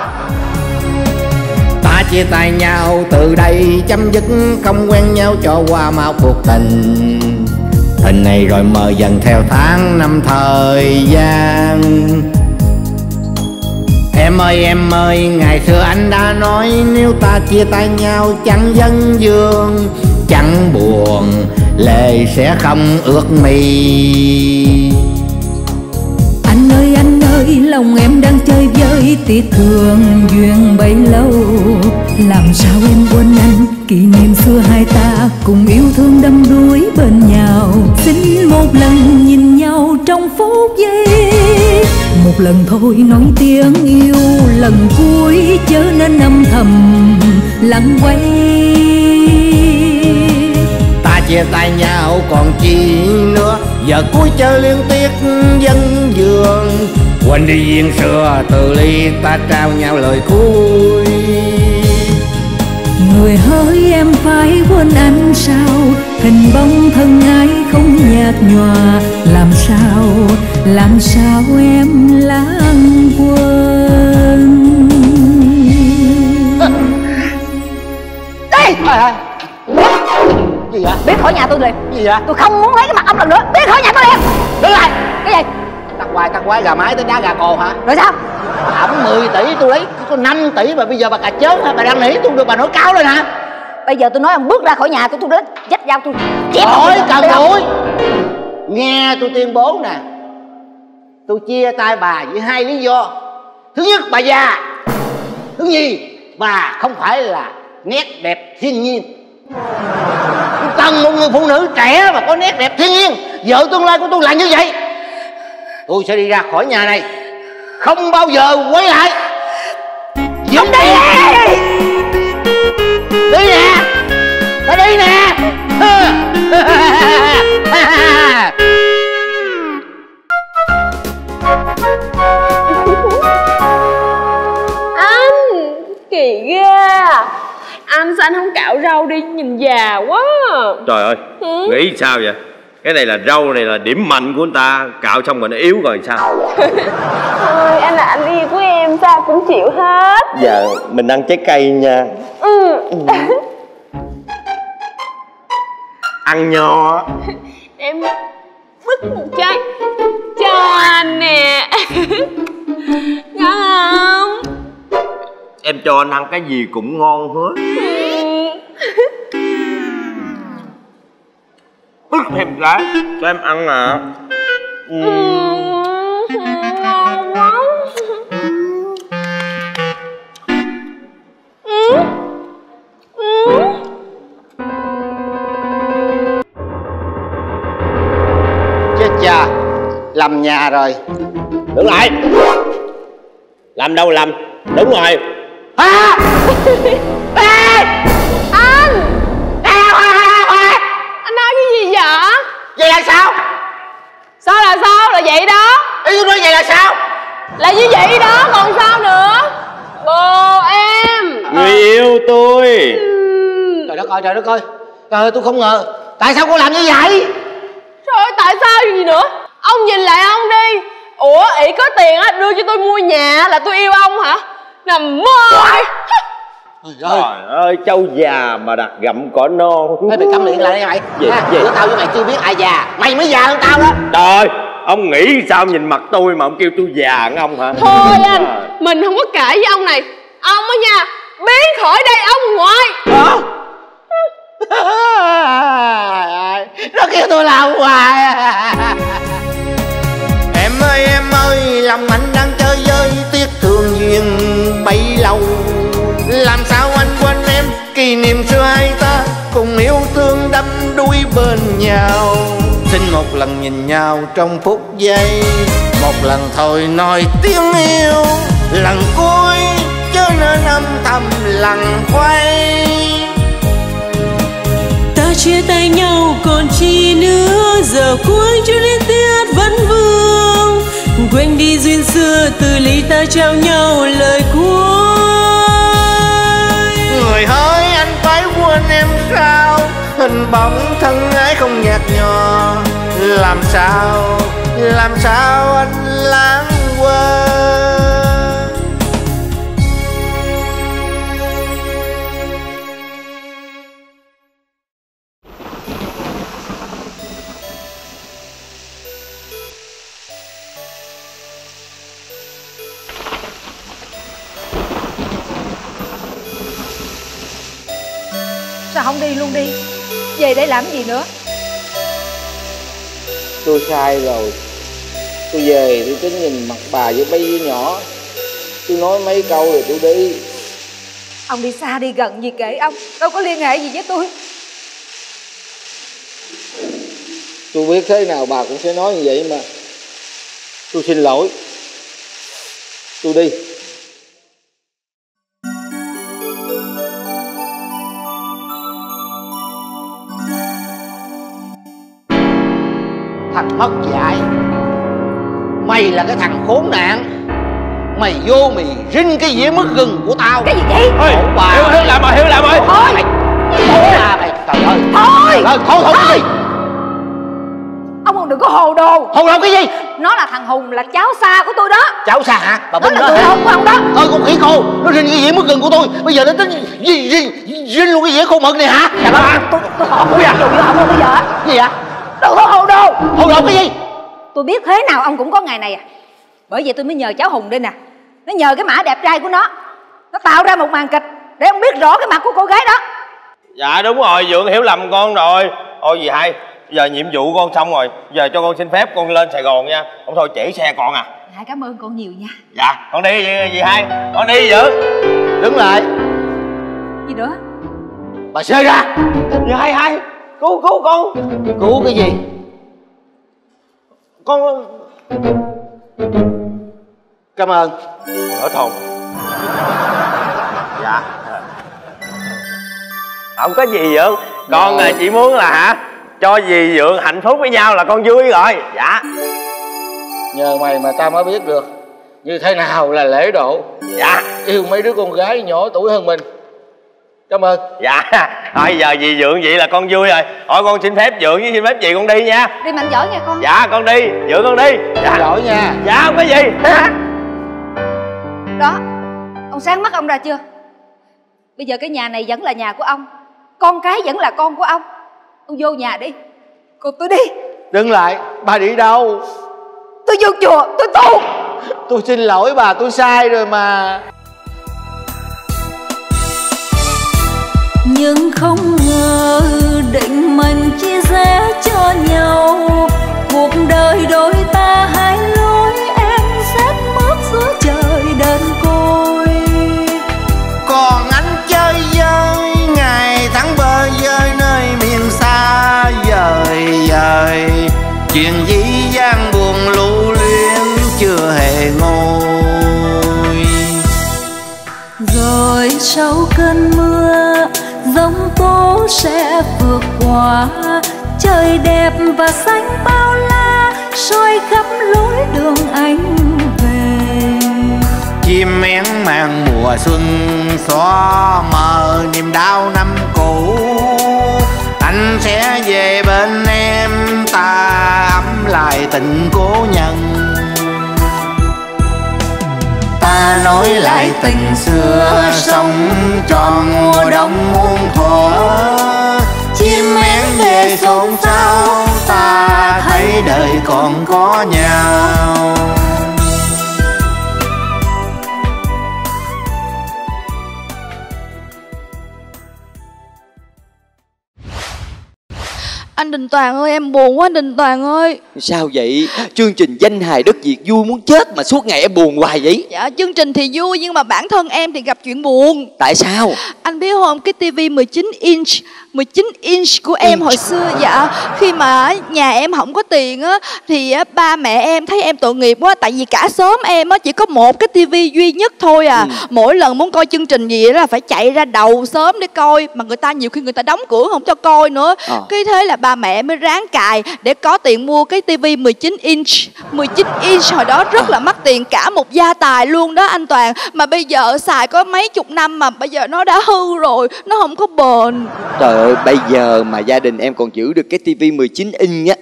N: Ta chia tay nhau từ đây chấm dứt không quen nhau cho qua mau cuộc tình. Tình này rồi mờ dần theo tháng năm thời gian em ơi em ơi, ngày xưa anh đã nói nếu ta chia tay nhau chẳng dân dương chẳng buồn, lệ sẽ không ước mi
C: Anh ơi anh ơi, lòng em đang chơi với tiếc thương duyên bấy lâu. Làm sao em quên anh? Kỷ niệm xưa hai ta cùng yêu thương đâm đuối bên nhau. Xin một lần nhìn nhau trong phút giây một lần thôi nói tiếng yêu, lần cuối chớ nên âm thầm lặng quay.
N: Ta chia tay nhau còn chi nữa, giờ cuối chơi liên tiếc dân dường. Quên đi duyên xưa, từ ly ta trao nhau lời cuối.
C: Người hỡi em phải quên anh sao? Hình bóng thân ai không nhạt nhòa. Làm sao, làm sao em lãng quên?
L: Đi
M: gì vậy?
L: Biết khỏi nhà tôi liền.
M: Gì vậy?
L: Tôi không muốn thấy cái mặt ông lần nữa. Biết khỏi nhà tôi liền.
M: Đứng lại
L: Cái gì?
M: Tắc quái tắc quái gà mái tới đá gà cồ hả?
L: Rồi sao?
M: Ẩm 10 tỷ tôi lấy có 5 tỷ mà bây giờ bà cà chớn hả? Bà đang nỉ tôi được bà nói cao lên hả?
L: Bây giờ tôi nói ông bước ra khỏi nhà tôi tôi đến dắt dao tôi chém
M: Thôi cần đuổi Nghe tôi tuyên bố nè Tôi chia tay bà với hai lý do. Thứ nhất bà già. Thứ nhì bà không phải là nét đẹp thiên nhiên. Tôi cần một người phụ nữ trẻ mà có nét đẹp thiên nhiên. Vợ tương lai của tôi là như vậy. Tôi sẽ đi ra khỏi nhà này. Không bao giờ quay lại Không đi Đi nè Ta đi nè
O: Anh Kỳ ghê. Anh sao anh không cạo râu đi Nhìn già quá.
P: Trời ơi,
O: Ừ.
P: nghĩ sao vậy? Cái này là râu này là điểm mạnh của người ta. Cạo xong rồi nó yếu rồi sao?
O: Thôi anh là anh yêu của em Sao cũng chịu hết.
P: Giờ mình ăn trái cây nha.
O: Ừ.
P: Ăn nho
O: Em bứt một trái Cho anh nè. Ngon. Không
P: Em cho anh ăn cái gì cũng ngon hết Bứt thêm cái Cho em ăn à ừ.
O: Ngon quá ừ. Ừ.
M: Chết cha Làm nhà rồi
P: Đứng lại Làm đâu làm Đúng rồi
M: à!
O: Anh gì vậy
M: là sao?
O: Sao là sao? Là vậy đó.
M: Ý tôi nói vậy là sao?
O: Là như vậy đó còn sao nữa? Bồ em.
P: Người yêu tôi.
M: Trời đất ơi trời đất ơi. Trời ơi tôi không ngờ. Tại sao cô làm như vậy?
O: Trời ơi tại sao gì nữa? Ông nhìn lại ông đi. Ủa ỷ có tiền á đưa cho tôi mua nhà là tôi yêu ông hả? Nằm mơ
P: Trời ơi. Châu già mà đặt gặm cỏ non
M: Ê mày câm miệng lại đi mày.
P: Gì,
M: ha,
P: gì?
M: Tao với mày chưa biết ai già. Mày mới già hơn tao đó.
P: Trời Ông nghĩ sao nhìn mặt tôi mà ông kêu tôi già hơn ông hả?
O: Thôi anh Mình không có cãi với ông này. Ông á nha Biến khỏi đây ông ngoại.
M: Nó kêu tôi làm hoài
N: Em ơi em ơi lòng anh đang chơi với tiếc thương duyên bấy lâu làm sao anh quên em? Kỷ niệm xưa hai ta cùng yêu thương đắm đuối bên nhau. Xin một lần nhìn nhau trong phút giây. Một lần thôi nói tiếng yêu. Lần cuối chớ nên âm thầm lặng quay.
Q: Ta chia tay nhau còn chi nữa, giờ cuối chưa liên tiết vẫn vương. Quên đi duyên xưa, từ ly ta trao nhau lời cuối.
N: Bóng thân ái không nhạt nhòa làm sao làm sao anh lãng quên?
R: Sao không đi luôn đi? Về đây làm gì nữa?
M: Tôi sai rồi. Tôi về tôi tính nhìn mặt bà với mấy đứa nhỏ. Tôi nói mấy câu rồi tôi đi.
R: Ông đi xa đi gần gì kệ ông Đâu có liên hệ gì với tôi.
M: Tôi biết thế nào bà cũng sẽ nói như vậy mà. Tôi xin lỗi. Tôi đi
N: thằng mất dạy mày là cái thằng khốn nạn mày vô mày rinh cái dĩa mất gừng của tao
R: cái gì vậy
N: Ôi, bà
M: Hiếu, Hiếu làm rồi, Hiếu làm rồi.
N: thôi mày thôi là mày trời ơi
R: Thôi
N: ơi thôi thôi cái gì
R: Ông ông đừng có hồ đồ
N: hồ đồ cái gì
R: Nó là thằng Hùng là cháu xa của tôi đó
N: cháu xa hả bà
R: Nó là
N: đó
R: người hôn của ông đó
N: ơi con khỉ khô nó rinh cái dĩa mất gừng của tôi bây giờ nó tính rinh rinh rinh luôn cái dĩa khô mực này hả trời ơi
R: Tôi tôi hỏi với ông bây giờ
N: gì vậy
R: Đừng có hồ đồ
N: hồ đồ cái gì?
R: Tôi biết thế nào ông cũng có ngày này à. Bởi vậy tôi mới nhờ cháu Hùng đây nè. Nó nhờ cái mã đẹp trai của nó. Nó tạo ra một màn kịch Để ông biết rõ cái mặt của cô gái đó.
S: Dạ đúng rồi, Dượng hiểu lầm con rồi. Ôi gì hay, giờ nhiệm vụ con xong rồi. Giờ cho con xin phép con lên Sài Gòn nha. Không thôi trễ xe con à.
R: Hai cảm ơn con nhiều nha.
S: Dạ, con đi gì, gì hay. Con đi Dượng
N: đứng lại.
R: Gì nữa?
N: Bà xơi ra.
S: Gì hay hay Cứu, cứu con.
N: Cứu cái gì?
S: Con
N: cảm ơn.
S: Ở thùng Dạ. Không có gì Dượng Con à, chỉ muốn là hả Cho dì Dượng hạnh phúc với nhau là con vui rồi. Dạ.
N: Nhờ mày mà tao mới biết được như thế nào là lễ độ.
S: Dạ.
N: Yêu mấy đứa con gái nhỏ tuổi hơn mình cảm ơn
S: Dạ Thôi giờ dì Dượng vậy là con vui rồi. Thôi con xin phép Dượng với xin phép dì con đi nha.
R: Đi mạnh giỏi nha con.
S: Dạ con đi Dượng con đi. Dạ.
N: Giỏi nha.
S: Dạ không có gì.
R: Đó Ông sáng mắt ông ra chưa? Bây giờ cái nhà này vẫn là nhà của ông Con cái vẫn là con của ông. Ông vô nhà đi. Còn tôi đi.
N: Đứng lại bà đi đâu?
R: Tôi vô chùa Tôi tu.
N: Tôi xin lỗi bà tôi sai rồi mà
C: nhưng không ngờ định mình chia rẽ cho nhau. Cuộc đời đôi ta hai lối, em rét mướt giữa trời đơn côi.
N: Còn anh chơi vơi, ngày tháng bơ vơi nơi miền xa vời dời chuyện
C: gì sẽ vượt qua. Trời đẹp và xanh bao la, soi khắp lối đường anh về.
N: Chim én mang mùa xuân xóa mờ, niềm đau năm cũ. Anh sẽ về bên em, ta ấm lại tình cố nhân. Ta lại tình xưa sống tròn mùa đông muôn thuở. Chim én về xôn xao, ta thấy đời còn có nhau.
D: Anh Đình Toàn ơi em buồn quá anh Đình Toàn ơi
E: Sao vậy? Chương trình danh hài đất Việt vui muốn chết mà suốt ngày em buồn hoài vậy?
D: Dạ chương trình thì vui nhưng mà bản thân em thì gặp chuyện buồn
E: Tại sao?
D: Anh biết không cái tivi 19 inch 19 inch của em hồi xưa dạ. Khi mà nhà em không có tiền á thì ba mẹ em thấy em tội nghiệp quá tại vì cả xóm em á chỉ có một cái tivi duy nhất thôi à. Mỗi lần muốn coi chương trình gì đó là phải chạy ra đầu xóm để coi mà người ta nhiều khi người ta đóng cửa không cho coi nữa.
M: Ờ.
D: cái thế là ba mẹ mới ráng cài để có tiền mua cái tivi 19 inch. 19 inch hồi đó rất là mắc tiền cả một gia tài luôn đó anh Toàn. Mà bây giờ xài có mấy chục năm mà bây giờ nó đã hư rồi nó không có bền.
E: Trời ơi, bây giờ mà gia đình em còn giữ được cái tivi 19 inch á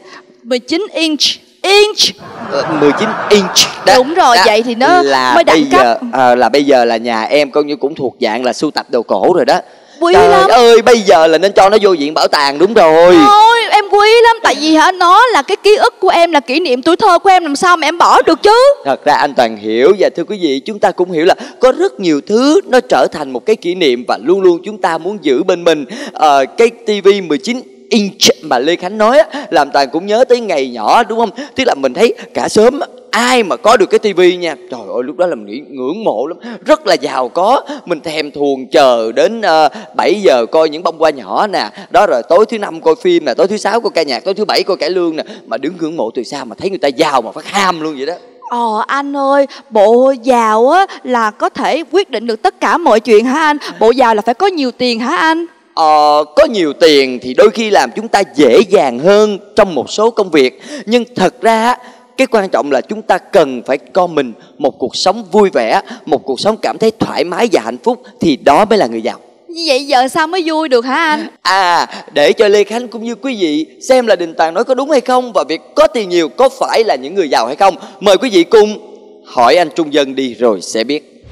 D: 19 inch inch
E: ờ, 19 inch đó.
D: Đúng rồi,
E: Đó.
D: vậy thì nó
E: là
D: mới đẳng
E: bây
D: cấp.
E: giờ ờ, là bây giờ là nhà em coi như cũng thuộc dạng là sưu tập đồ cổ rồi đó.
D: Quý
E: Trời
D: lắm.
E: ơi, bây giờ là nên cho nó vô viện bảo tàng đúng rồi.
D: Thôi em quý lắm. Tại vì hả nó là cái ký ức của em Là kỷ niệm tuổi thơ của em Làm sao mà em bỏ được chứ?
E: Thật ra anh Toàn hiểu và thưa quý vị chúng ta cũng hiểu là có rất nhiều thứ nó trở thành một cái kỷ niệm và luôn luôn chúng ta muốn giữ bên mình. Ờ, cái tivi 19 inch mà Lê Khánh nói á, làm Toàn cũng nhớ tới ngày nhỏ đúng không? Tức là mình thấy cả sớm ai mà có được cái tivi nha? Trời ơi lúc đó là mình nghĩ ngưỡng mộ lắm. Rất là giàu có. Mình thèm thuồng chờ đến uh, 7 giờ coi những bông hoa nhỏ nè. Đó rồi tối thứ năm coi phim nè tối thứ sáu coi ca nhạc tối thứ bảy coi cải lương nè. Mà đứng ngưỡng mộ từ xa mà thấy người ta giàu mà phát ham luôn vậy đó.
D: Ồ anh ơi, bộ giàu á là có thể quyết định được tất cả mọi chuyện hả anh? Bộ giàu là phải có nhiều tiền hả anh?
E: Ờ, có nhiều tiền thì đôi khi làm chúng ta dễ dàng hơn trong một số công việc. Nhưng thật ra cái quan trọng là chúng ta cần phải cho mình một cuộc sống vui vẻ một cuộc sống cảm thấy thoải mái và hạnh phúc thì đó mới là người giàu
D: Như vậy giờ sao mới vui được hả anh?
E: À, để cho Lê Khánh cũng như quý vị xem là Đình Toàn nói có đúng hay không và việc có tiền nhiều có phải là những người giàu hay không. Mời quý vị cùng hỏi anh Trung Dân đi rồi sẽ biết.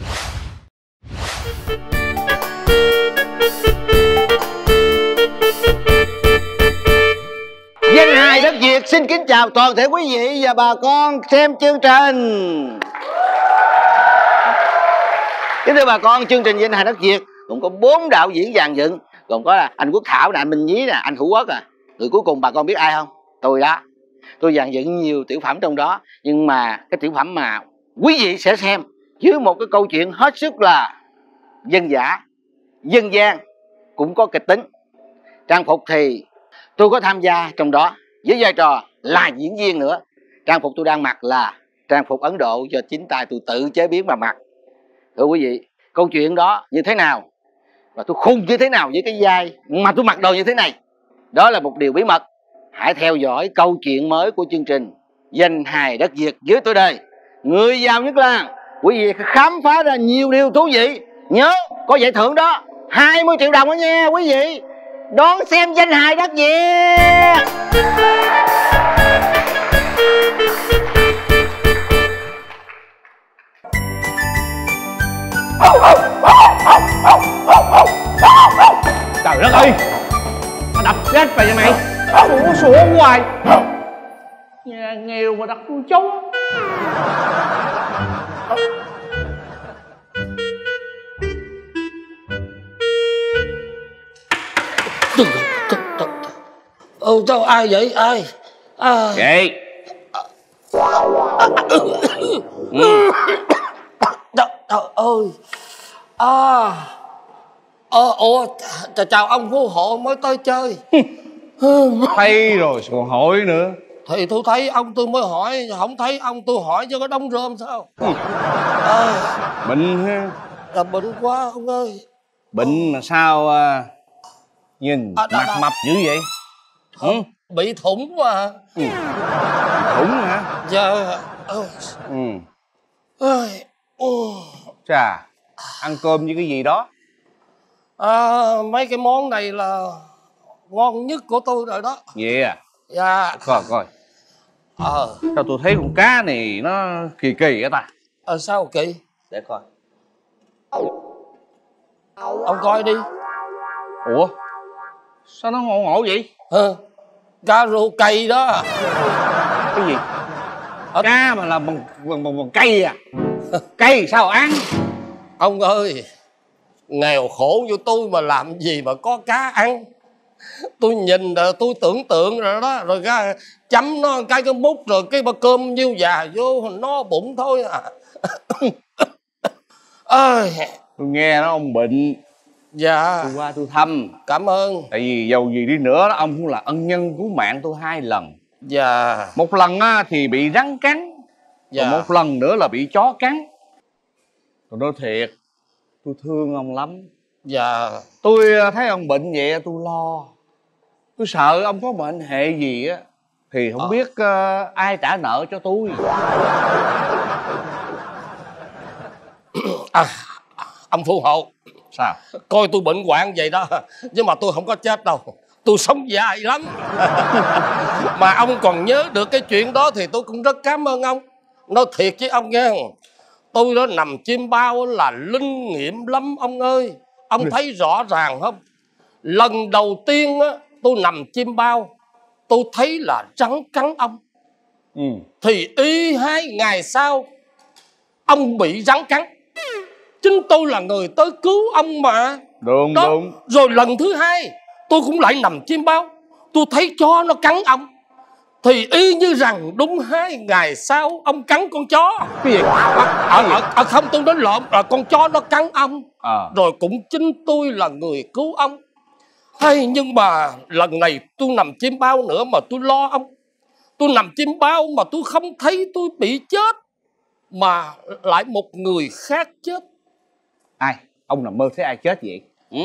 M: Xin kính chào toàn thể quý vị và bà con xem chương trình. Kính thưa bà con, chương trình Danh hài đất Việt cũng có bốn đạo diễn dàn dựng. Gồm có là anh Quốc Thảo nè, anh Minh Nhí nè, anh Hữu Quốc à. Người cuối cùng bà con biết ai không? Tôi đó. Tôi dàn dựng nhiều tiểu phẩm trong đó Nhưng mà cái tiểu phẩm mà quý vị sẽ xem dưới một cái câu chuyện hết sức là dân giả Dân gian cũng có kịch tính. Trang phục thì tôi có tham gia trong đó với vai trò là diễn viên nữa. Trang phục tôi đang mặc là trang phục ấn độ do chính tay tôi tự chế biến mà mặc. Thưa quý vị, câu chuyện đó như thế nào? Và tôi khung như thế nào với cái vai mà tôi mặc đồ như thế này? Đó là một điều bí mật. Hãy theo dõi câu chuyện mới của chương trình danh hài đất việt dưới tôi đây. Người giàu nhất làng, quý vị khám phá ra nhiều điều thú vị. Nhớ, có giải thưởng đó. 20 triệu đồng đó nha, quý vị đón xem danh hài đất việt.
K: Trời đất ơi, Nó đập chết mày vậy mày. Sủa sủa hoài Nhà nghèo mà đặt con chó.
T: Ồ, đâu ai vậy? Ai? À...
K: Kệ
T: Trời, trời ơi. À. Ờ, ủa, chào, chào ông cứu hộ mới tới chơi.
K: Thấy rồi còn hỏi nữa.
T: Thì tôi thấy ông tôi mới hỏi Không thấy ông tôi hỏi cho có đóng rơm sao? À,
K: Bệnh ha.
T: Là bệnh quá ông ơi.
K: Bệnh mà sao à, Nhìn
T: À,
K: mặt mập dữ vậy ừ?
T: Bị thủng mà
K: Thủng hả?
T: Dạ.
K: Ừ.
T: ơi, ừ.
K: Chà Ăn cơm với cái gì đó?
T: À, Mấy cái món này là Ngon nhất của tôi rồi đó.
K: Vậy à?
T: Dạ.
K: Coi coi.
T: Ờ.
K: Sao tôi thấy con cá này nó kỳ kỳ á ta?
T: Ờ sao kỳ?
K: Để coi.
T: Ông coi đi.
K: Ủa? Sao nó ngộ ngộ vậy?
T: Ờ Cá rô cây đó.
K: Cái gì? Cá mà làm bằng, bằng, bằng, bằng cây à? Cây sao ăn?
T: Ông ơi Nghèo khổ như tôi mà làm gì mà có cá ăn? Tôi nhìn rồi tôi tưởng tượng rồi đó. Rồi cái chấm nó cái cái mút Rồi cái bát cơm nhiêu già vô nó bụng thôi à. Ơi.
K: Tôi nghe nó ông bệnh
T: Dạ.
H: Tôi qua tôi thăm.
T: Cảm ơn.
H: Tại vì dầu gì đi nữa ông cũng là ân nhân cứu mạng tôi hai lần.
T: Dạ.
H: Một lần á, thì bị rắn cắn.
T: Dạ.
H: Còn một lần nữa là bị chó cắn. Tôi nói thiệt Tôi thương ông lắm.
T: Dạ.
H: Tôi à, thấy ông bệnh vậy tôi lo. Tôi sợ ông có mệnh hệ gì á Thì không biết ờ, ai trả nợ cho tôi.
T: À, Ông phù hộ
H: Sao?
T: Coi tôi bệnh hoạn vậy đó Nhưng mà tôi không có chết đâu. Tôi sống dài lắm. Mà ông còn nhớ được cái chuyện đó Thì tôi cũng rất cảm ơn ông. Nói thiệt với ông nghe. Tôi đó nằm chim bao là linh nghiệm lắm ông ơi. Ông thấy rõ ràng không? Lần đầu tiên á tôi nằm chim bao Tôi thấy là rắn cắn ông.
H: Ừ.
T: Thì y hai ngày sau Ông bị rắn cắn Chính tôi là người tới cứu ông mà.
H: Đúng
T: Đó.
H: đúng.
T: Rồi lần thứ hai Tôi cũng lại nằm chim bao. Tôi thấy chó nó cắn ông. Thì y như rằng đúng hai ngày sau Ông cắn con chó.
H: Cái gì?
T: à, à, à, à, Không tôi nói lộn. Là Con chó nó cắn ông.
H: À.
T: Rồi cũng chính tôi là người cứu ông. Hay nhưng mà lần này tôi nằm chim bao nữa mà tôi lo ông. Tôi nằm chim bao mà tôi không thấy tôi bị chết Mà lại một người khác chết
H: Ai? Ông nằm mơ thấy ai chết vậy?
T: Ừ?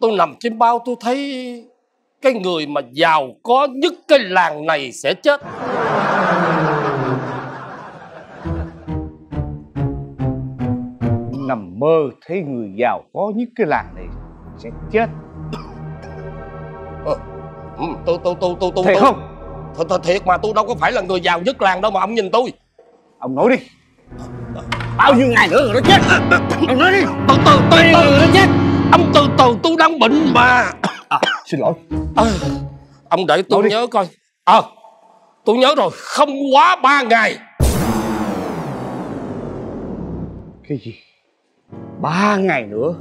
T: Tôi nằm chim bao tôi thấy Cái người mà giàu có nhất cái làng này sẽ chết
H: Nằm mơ thấy người giàu có nhất cái làng này sẽ chết
T: ờ, ừ, Tôi tôi tôi tôi tôi
H: Thiệt không?
T: Thật, thật thiệt mà tôi đâu có phải là người giàu nhất làng đâu mà ông nhìn tôi
H: Ông nói đi Bao nhiêu ngày nữa rồi nó chết. Ông nói đi.
T: Từ từ từ từ. nó chết? Ông từ từ tôi đang bệnh mà.
H: À, Xin lỗi.
T: À, Ông để tôi nhớ coi. Ờ tôi nhớ rồi Không quá ba ngày.
H: Cái gì? Ba ngày nữa?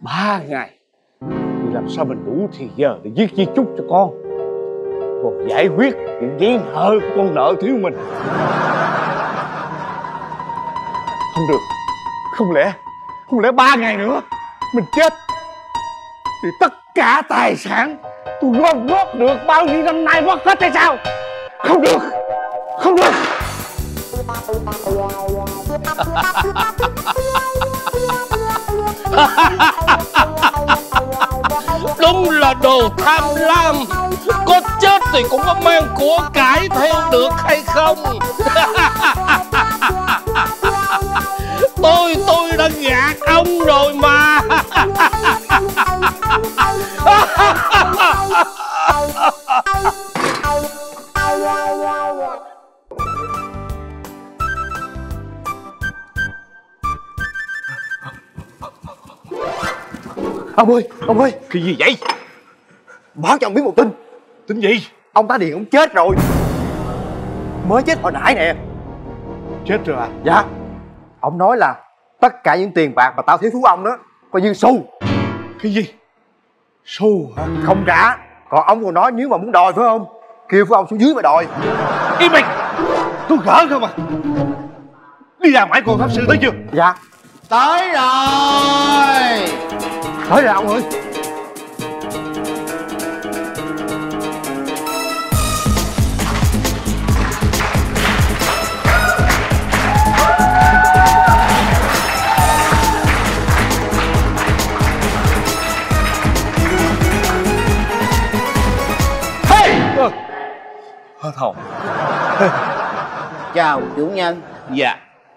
H: Ba ngày? Thì làm sao mình đủ thì giờ để viết di chúc cho con? Còn giải quyết những giấy nợ của con nợ thiếu mình không được. Không lẽ Không lẽ ba ngày nữa Mình chết? Thì tất cả tài sản Tôi gom góp được bao nhiêu năm nay mất hết hay sao? Không được. Không được.
T: Đúng là đồ tham lam. Có chết thì cũng có mang của cải theo được hay không? gạt ông rồi mà
F: Ông ơi, ông ơi
H: Cái gì vậy?
F: Báo cho ông biết một tin
H: Tin gì?
F: Ông tá điền ông chết rồi Mới chết hồi nãy nè
H: Chết rồi à?
F: Dạ Ông nói là tất cả những tiền bạc mà tao thiếu thú ông đó Coi như xu
H: Cái gì? Xu hả?
F: Không trả Còn ông còn nói nếu mà muốn đòi phải không? Kêu phú ông xuống dưới mà đòi.
H: Im mày! Tôi gỡ không à Đi ra mãi con pháp sư tới chưa?
F: Dạ.
M: Tới rồi!
F: Tới rồi ông ơi
H: Hơ thầu
M: Chào chủ nhân.
H: Dạ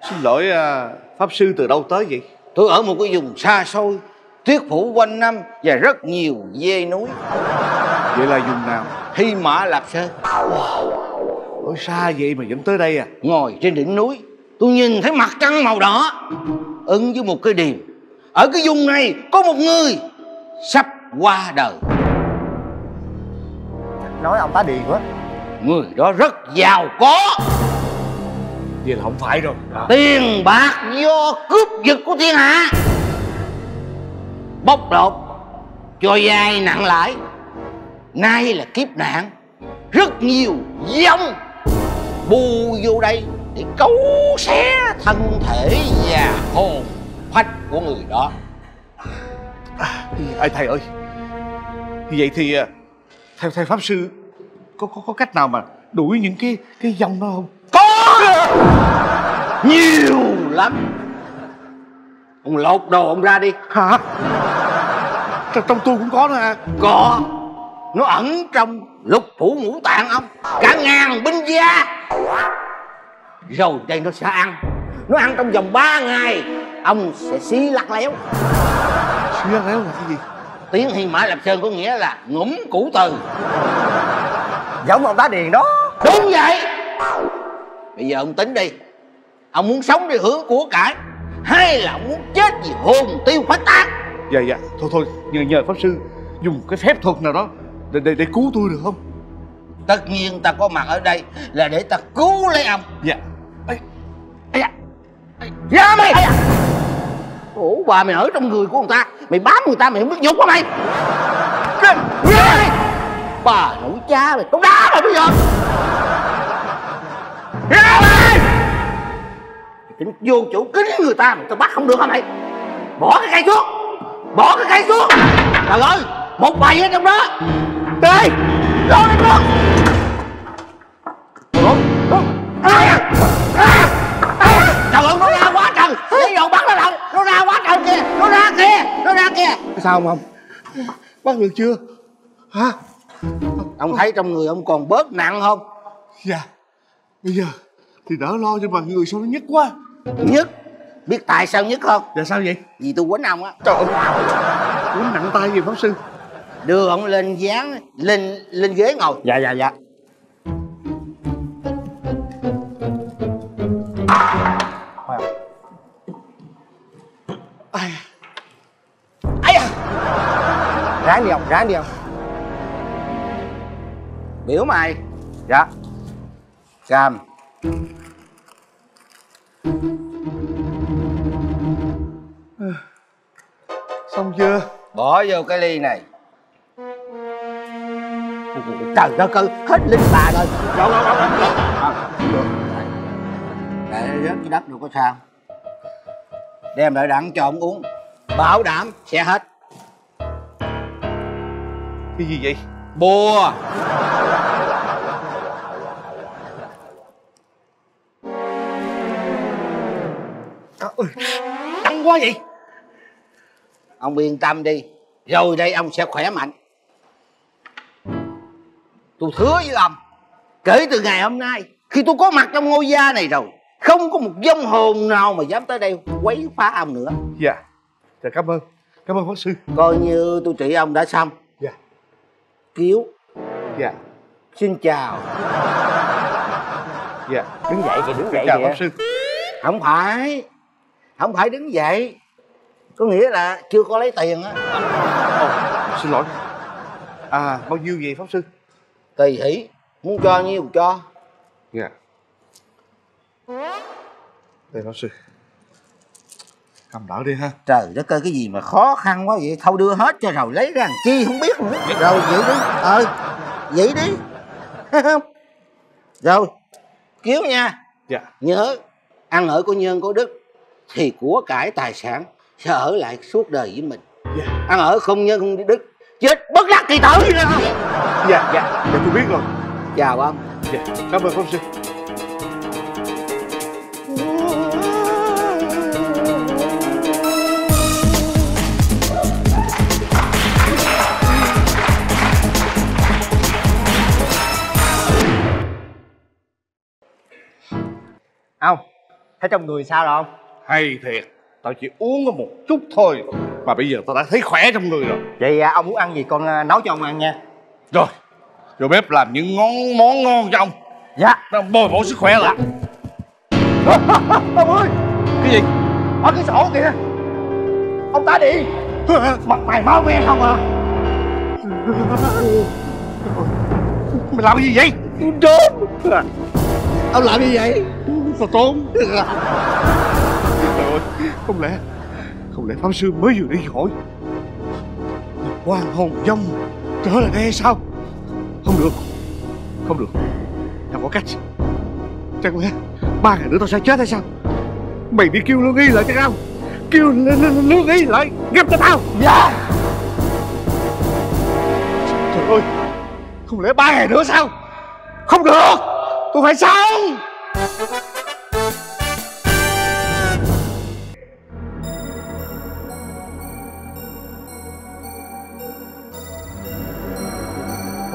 H: Xin lỗi à, Pháp sư từ đâu tới vậy?
M: Tôi ở một cái vùng xa xôi Tuyết phủ quanh năm Và rất nhiều dê núi.
H: Vậy là vùng nào?
M: Hy Mã Lạp Sơn.
H: Ở xa vậy mà vẫn tới đây à?
M: Ngồi trên đỉnh núi Tôi nhìn thấy mặt trăng màu đỏ. Ứng với một cái điềm Ở cái vùng này có một người Sắp qua đời.
F: Nói ông tá điền quá
M: Người đó rất giàu có.
H: Là không phải rồi.
M: Tiền bạc do cướp giật của thiên hạ. Bóc lột Cho dài nặng lãi. Nay là kiếp nạn. Rất nhiều dông Bu vô đây Để cấu xé thân thể và hồn phách của người đó.
H: Ê, thầy ơi? Như vậy thì à, theo thầy pháp sư có có có cách nào mà đuổi những cái cái dòng đó không?
M: Nhiều lắm. Ông lột đồ ông ra đi.
H: Hả? Trong, trong tôi cũng có nữa à
M: có. Nó ẩn trong lục phủ ngũ tạng ông. Cả ngàn binh gia. Rồi đây nó sẽ ăn. Nó ăn trong vòng 3 ngày. Ông sẽ xí lắc léo.
H: Xí lắc léo là cái gì?
M: Tiếng hi mã lập sơn có nghĩa là ngủm củ từ
F: giống ông tá điền đó.
M: Đúng vậy. Bây giờ ông tính đi. Ông muốn sống để hưởng của cải hay là ông muốn chết vì hồn tiêu phách tán
H: dạ dạ. Thôi thôi. Nhờ nhờ pháp sư dùng cái phép thuật nào đó để để, để cứu tôi được không?
M: Tất nhiên ta có mặt ở đây là để ta cứu lấy ông.
H: Dạ.
M: Ra mày! Ủa bà mày ở trong người của người ta mày bám người ta mày không biết nhục hả mày? Ra mày bà nội cha mày tao đá mày bây giờ. Ra mày tính vô chỗ kính người ta mà tao bắt không được hả mày? Bỏ cái cây xuống bỏ cái cây xuống. Trời ơi một bầy ở trong đó. Đi, lôi lên xuống trời ơi nó ra quá trời. Lấy dầu bắt nó đâu nó ra quá trời kìa. Nó ra kìa nó ra kìa.
H: Sao không? Bắt được chưa? Hả?
M: Ông thấy trong người ông còn bớt nặng không?
H: Dạ. Bây giờ thì đỡ lo cho mà người sao nó nhức quá.
M: Nhất biết tại sao nhất không?
H: Dạ sao vậy?
M: Vì tôi quýnh ông á.
H: Trời ơi. Quýnh nặng tay gì pháp sư?
M: Đưa ông lên dán lên lên ghế ngồi.
F: Dạ dạ dạ.
M: Ấy à?
F: Ráng đi ông ráng đi ông
M: biểu mày.
F: Dạ.
M: Cam
H: xong chưa?
M: Bỏ vô cái ly này. Trời đất ơi hết linh bà rồi. Đâu đâu đâu đâu. Để rớt dưới đất đâu có sao? Đem lại đặng cho ông uống. Bảo đảm sẽ hết.
H: Cái gì vậy
M: bùa.
H: À, ăn quá vậy?
M: Ông yên tâm đi. Rồi đây ông sẽ khỏe mạnh. Tôi hứa với ông kể từ ngày hôm nay khi tôi có mặt trong ngôi gia này rồi không có một vong hồn nào mà dám tới đây quấy phá ông nữa.
H: Dạ. Dạ cảm ơn. Cảm ơn pháp sư.
M: Coi như tôi trị ông đã xong
H: dạ
M: cứu.
H: Dạ.
M: Xin chào.
H: Dạ.
F: Đứng dậy kìa đứng dậy
H: chào pháp sư.
M: Không phải. Không phải đứng dậy. Có nghĩa là chưa có lấy tiền á.
H: Ồ, xin lỗi. À bao nhiêu vậy pháp sư?
M: Tùy hỷ muốn cho nhiêu cho.
H: Dạ. Đây pháp sư cầm đỡ đi ha.
M: Trời đất ơi cái gì mà khó khăn quá vậy? Thôi đưa hết cho rồi lấy ra chi không biết nữa. Rồi vậy đi. Ờ vậy đi. Rồi cứu nha.
H: Dạ.
M: Nhớ ăn ở của nhân của đức thì của cải tài sản sẽ ở lại suốt đời với mình.
H: Dạ.
M: ăn ở không nhân không đức chết bất đắc kỳ tử
H: dạ dạ. Dạ tôi biết rồi.
M: Chào ông.
H: Dạ cảm ơn pháp sư
F: ông thấy trong người sao rồi không?
H: Hay thiệt tao chỉ uống có một chút thôi mà bây giờ tao đã thấy khỏe trong người rồi.
F: Vậy à, ông muốn ăn gì con à, nấu cho ông ăn nha.
H: Rồi vô bếp làm những món món ngon cho ông.
F: Dạ.
H: Nó bồi bổ sức khỏe lại.
F: Ông ơi
H: cái gì?
F: Ở cái sổ kìa. Ông ta đi. Mặt mày máu me không à?
H: Mày làm cái gì vậy?
F: Trốn ông làm gì vậy
H: sao trốn Trời ơi Không lẽ Không lẽ Pháp Sư mới vừa đi khỏi? Là quan hồn dông trở lại đây hay sao? Không được Không được. Tao có cách. Chẳng lẽ Ba ngày nữa tao sẽ chết hay sao? Mày đi kêu Lương Y lại cho tao. Kêu Lương Y lại Gặp cho tao.
F: Dạ.
H: Trời ơi Không lẽ ba ngày nữa sao? Không được Tôi phải sống.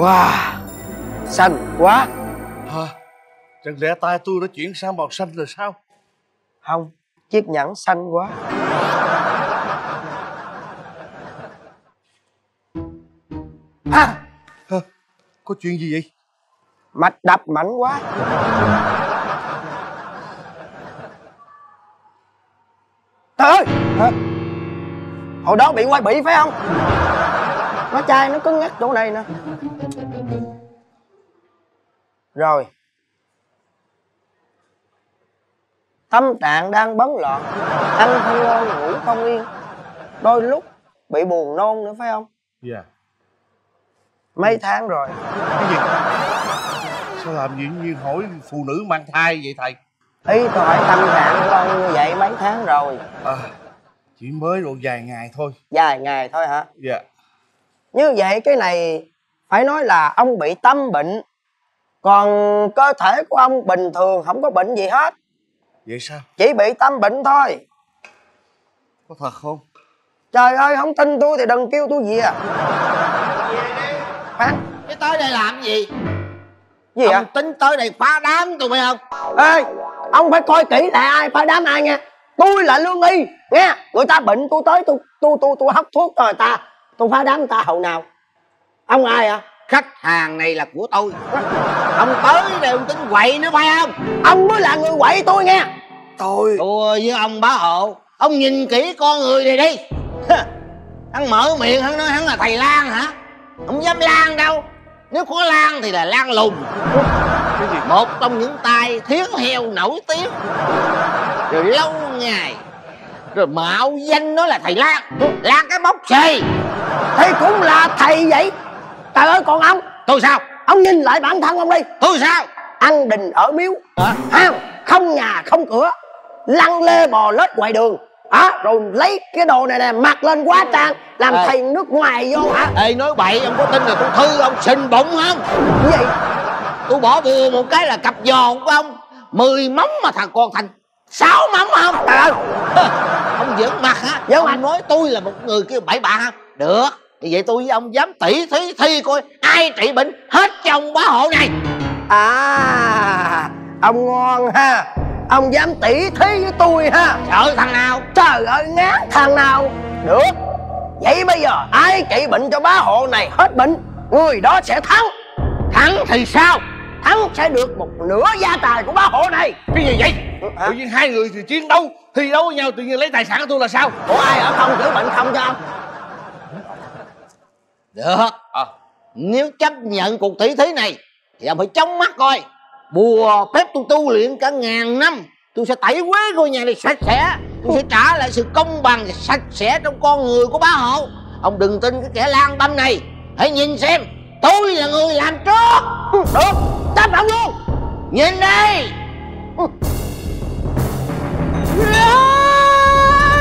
U: Wow Xanh quá.
H: Hả? Chẳng lẽ tay tôi đã chuyển sang màu xanh rồi sao?
U: Không Chiếc nhẫn xanh quá. À!
H: Có chuyện gì vậy?
U: Mạch đập mạnh quá. Trời ơi Hả? Hồi đó bị quay bị phải không? Nó chai nó cứng ngắc chỗ này nè Rồi. Tâm trạng đang bấn loạn Ăn không ngon ngủ không yên. Đôi lúc bị buồn nôn nữa phải không?
H: Dạ.
U: Mấy tháng rồi.
H: Cái gì? Sao làm gì như hỏi phụ nữ mang thai vậy thầy?
U: Ý tôi hỏi tâm trạng của ông như vậy mấy tháng rồi.
H: À, Chỉ mới độ vài ngày thôi.
U: Vài ngày thôi hả?
H: Dạ.
U: Như vậy cái này phải nói là ông bị tâm bệnh Còn cơ thể của ông bình thường không có bệnh gì hết.
H: Vậy sao?
U: Chỉ bị tâm bệnh thôi.
H: Có thật không?
U: Trời ơi không tin tôi thì đừng kêu tôi gì à. Khoan
M: Cái tới đây làm gì?
U: Gì
M: ông
U: ạ?
M: tính tới đây phá đám tôi phải không?
U: Ê ông phải coi kỹ là ai phải đám ai nha. Tôi là lương y nghe. Người ta bệnh tôi tới tôi tôi tôi tôi hấp thuốc cho người ta. Tôi phá đám người ta hậu nào. Ông ai à
M: khách hàng này là của tôi. Ông tới đây ông tính quậy nữa phải không?
U: Ông mới là người quậy tôi nghe. Tôi.
M: Đùa với ông bá hộ. Ông nhìn kỹ con người này đi. Hắn mở miệng hắn nói hắn là thầy lan hả? Không dám lan đâu. Nếu có lan thì là lan lùn một trong những tay thiến heo nổi tiếng. Rồi lâu ngày. Rồi mạo danh nó là thầy lan. Lan cái móc xì.
U: Thì cũng là thầy vậy trời ơi còn ông
M: tôi sao?
U: Ông nhìn lại bản thân ông đi.
M: Tôi sao?
U: Ăn đình ở miếu. À, không nhà không cửa. Lăn lê bò lết ngoài đường. À, rồi lấy cái đồ này nè mặc lên quá trang làm
M: Ê.
U: thầy nước ngoài vô hả?
M: Ê nói bậy ông có tin là tôi thư ông xình bụng không?
U: Cái gì?
M: Tôi bỏ bùa một cái là cặp giò của ông mười móng mà thằng còn thành sáu móng không?
U: Trời ơi.
M: Ông giỡn mặt hả? Ông
U: mặt.
M: nói tôi là một người kêu bậy bạ không được thì vậy tôi với ông dám tỉ thí thi coi ai trị bệnh hết trong bá hộ này.
U: À ông ngon ha. Ông dám tỉ thí với tôi ha.
M: Sợ thằng nào?
U: Trời ơi ngán thằng nào? Được. Vậy bây giờ ai trị bệnh cho bá hộ này hết bệnh người đó sẽ thắng.
M: Thắng thì sao?
U: Thắng sẽ được một nửa gia tài của bá hộ này.
H: Cái gì vậy? Tự nhiên hai người thì chiến đấu Thi đấu với nhau tự nhiên lấy tài sản của tôi là sao?
U: Của ai ở không chữa bệnh không cho ông
M: được. Nếu chấp nhận cuộc tỷ thí này thì ông phải chống mắt coi. Bùa phép tôi tu luyện cả ngàn năm tôi sẽ tẩy quế ngôi nhà này sạch sẽ. Tôi sẽ trả lại sự công bằng và sạch sẽ trong con người của bá hộ. Ông đừng tin cái kẻ lan tâm này. Hãy nhìn xem tôi là người làm trước.
U: Được. Chấp ông luôn.
M: Nhìn đây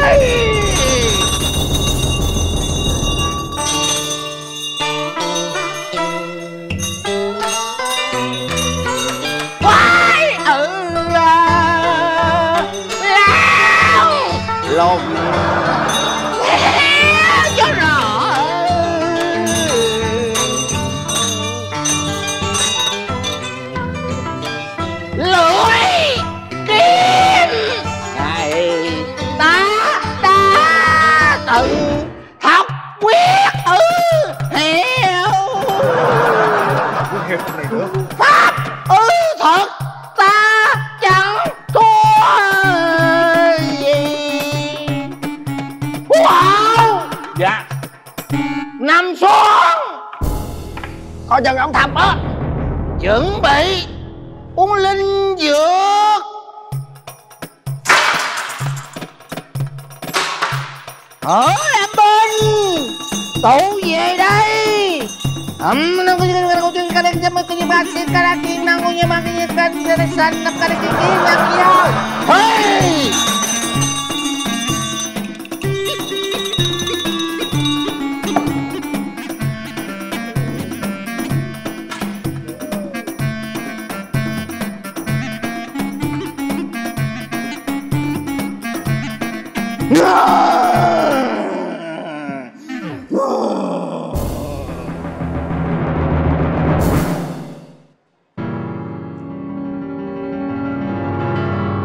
M: Quái
U: coi chừng ông thầm á
M: chuẩn bị uống linh dược. Ở em binh tụ về đây. Ấm nó có những cái chuyện cái cái cái cái bác sĩ cái cái cái năng của nhà mang cái cái cái cái san cái cái cái cái làm gì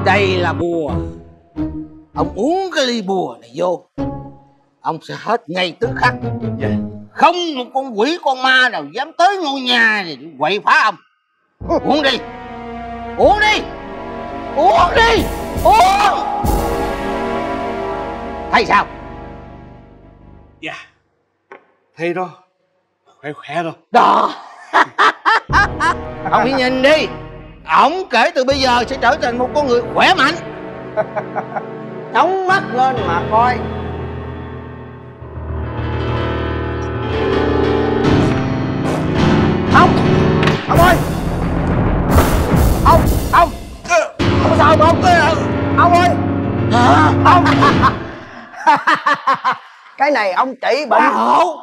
M: đây là bùa. Ông uống cái ly bùa này vô. Ông sẽ hết ngay tức khắc. Không một con quỷ con ma nào dám tới ngôi nhà này quậy phá ông. Uống đi. Uống đi. Uống đi. Uống thấy sao?
H: Dạ. Thấy đó. Khỏe khỏe rồi
M: đó. Ông hãy nhìn đi. Ổng kể từ bây giờ sẽ trở thành một con người khỏe mạnh. Đóng mắt lên mà coi. Ông! Ông ơi! Ông! Ông! Ông sao ông? Ông ơi! Hả ông cái này ông chỉ bệnh hộ.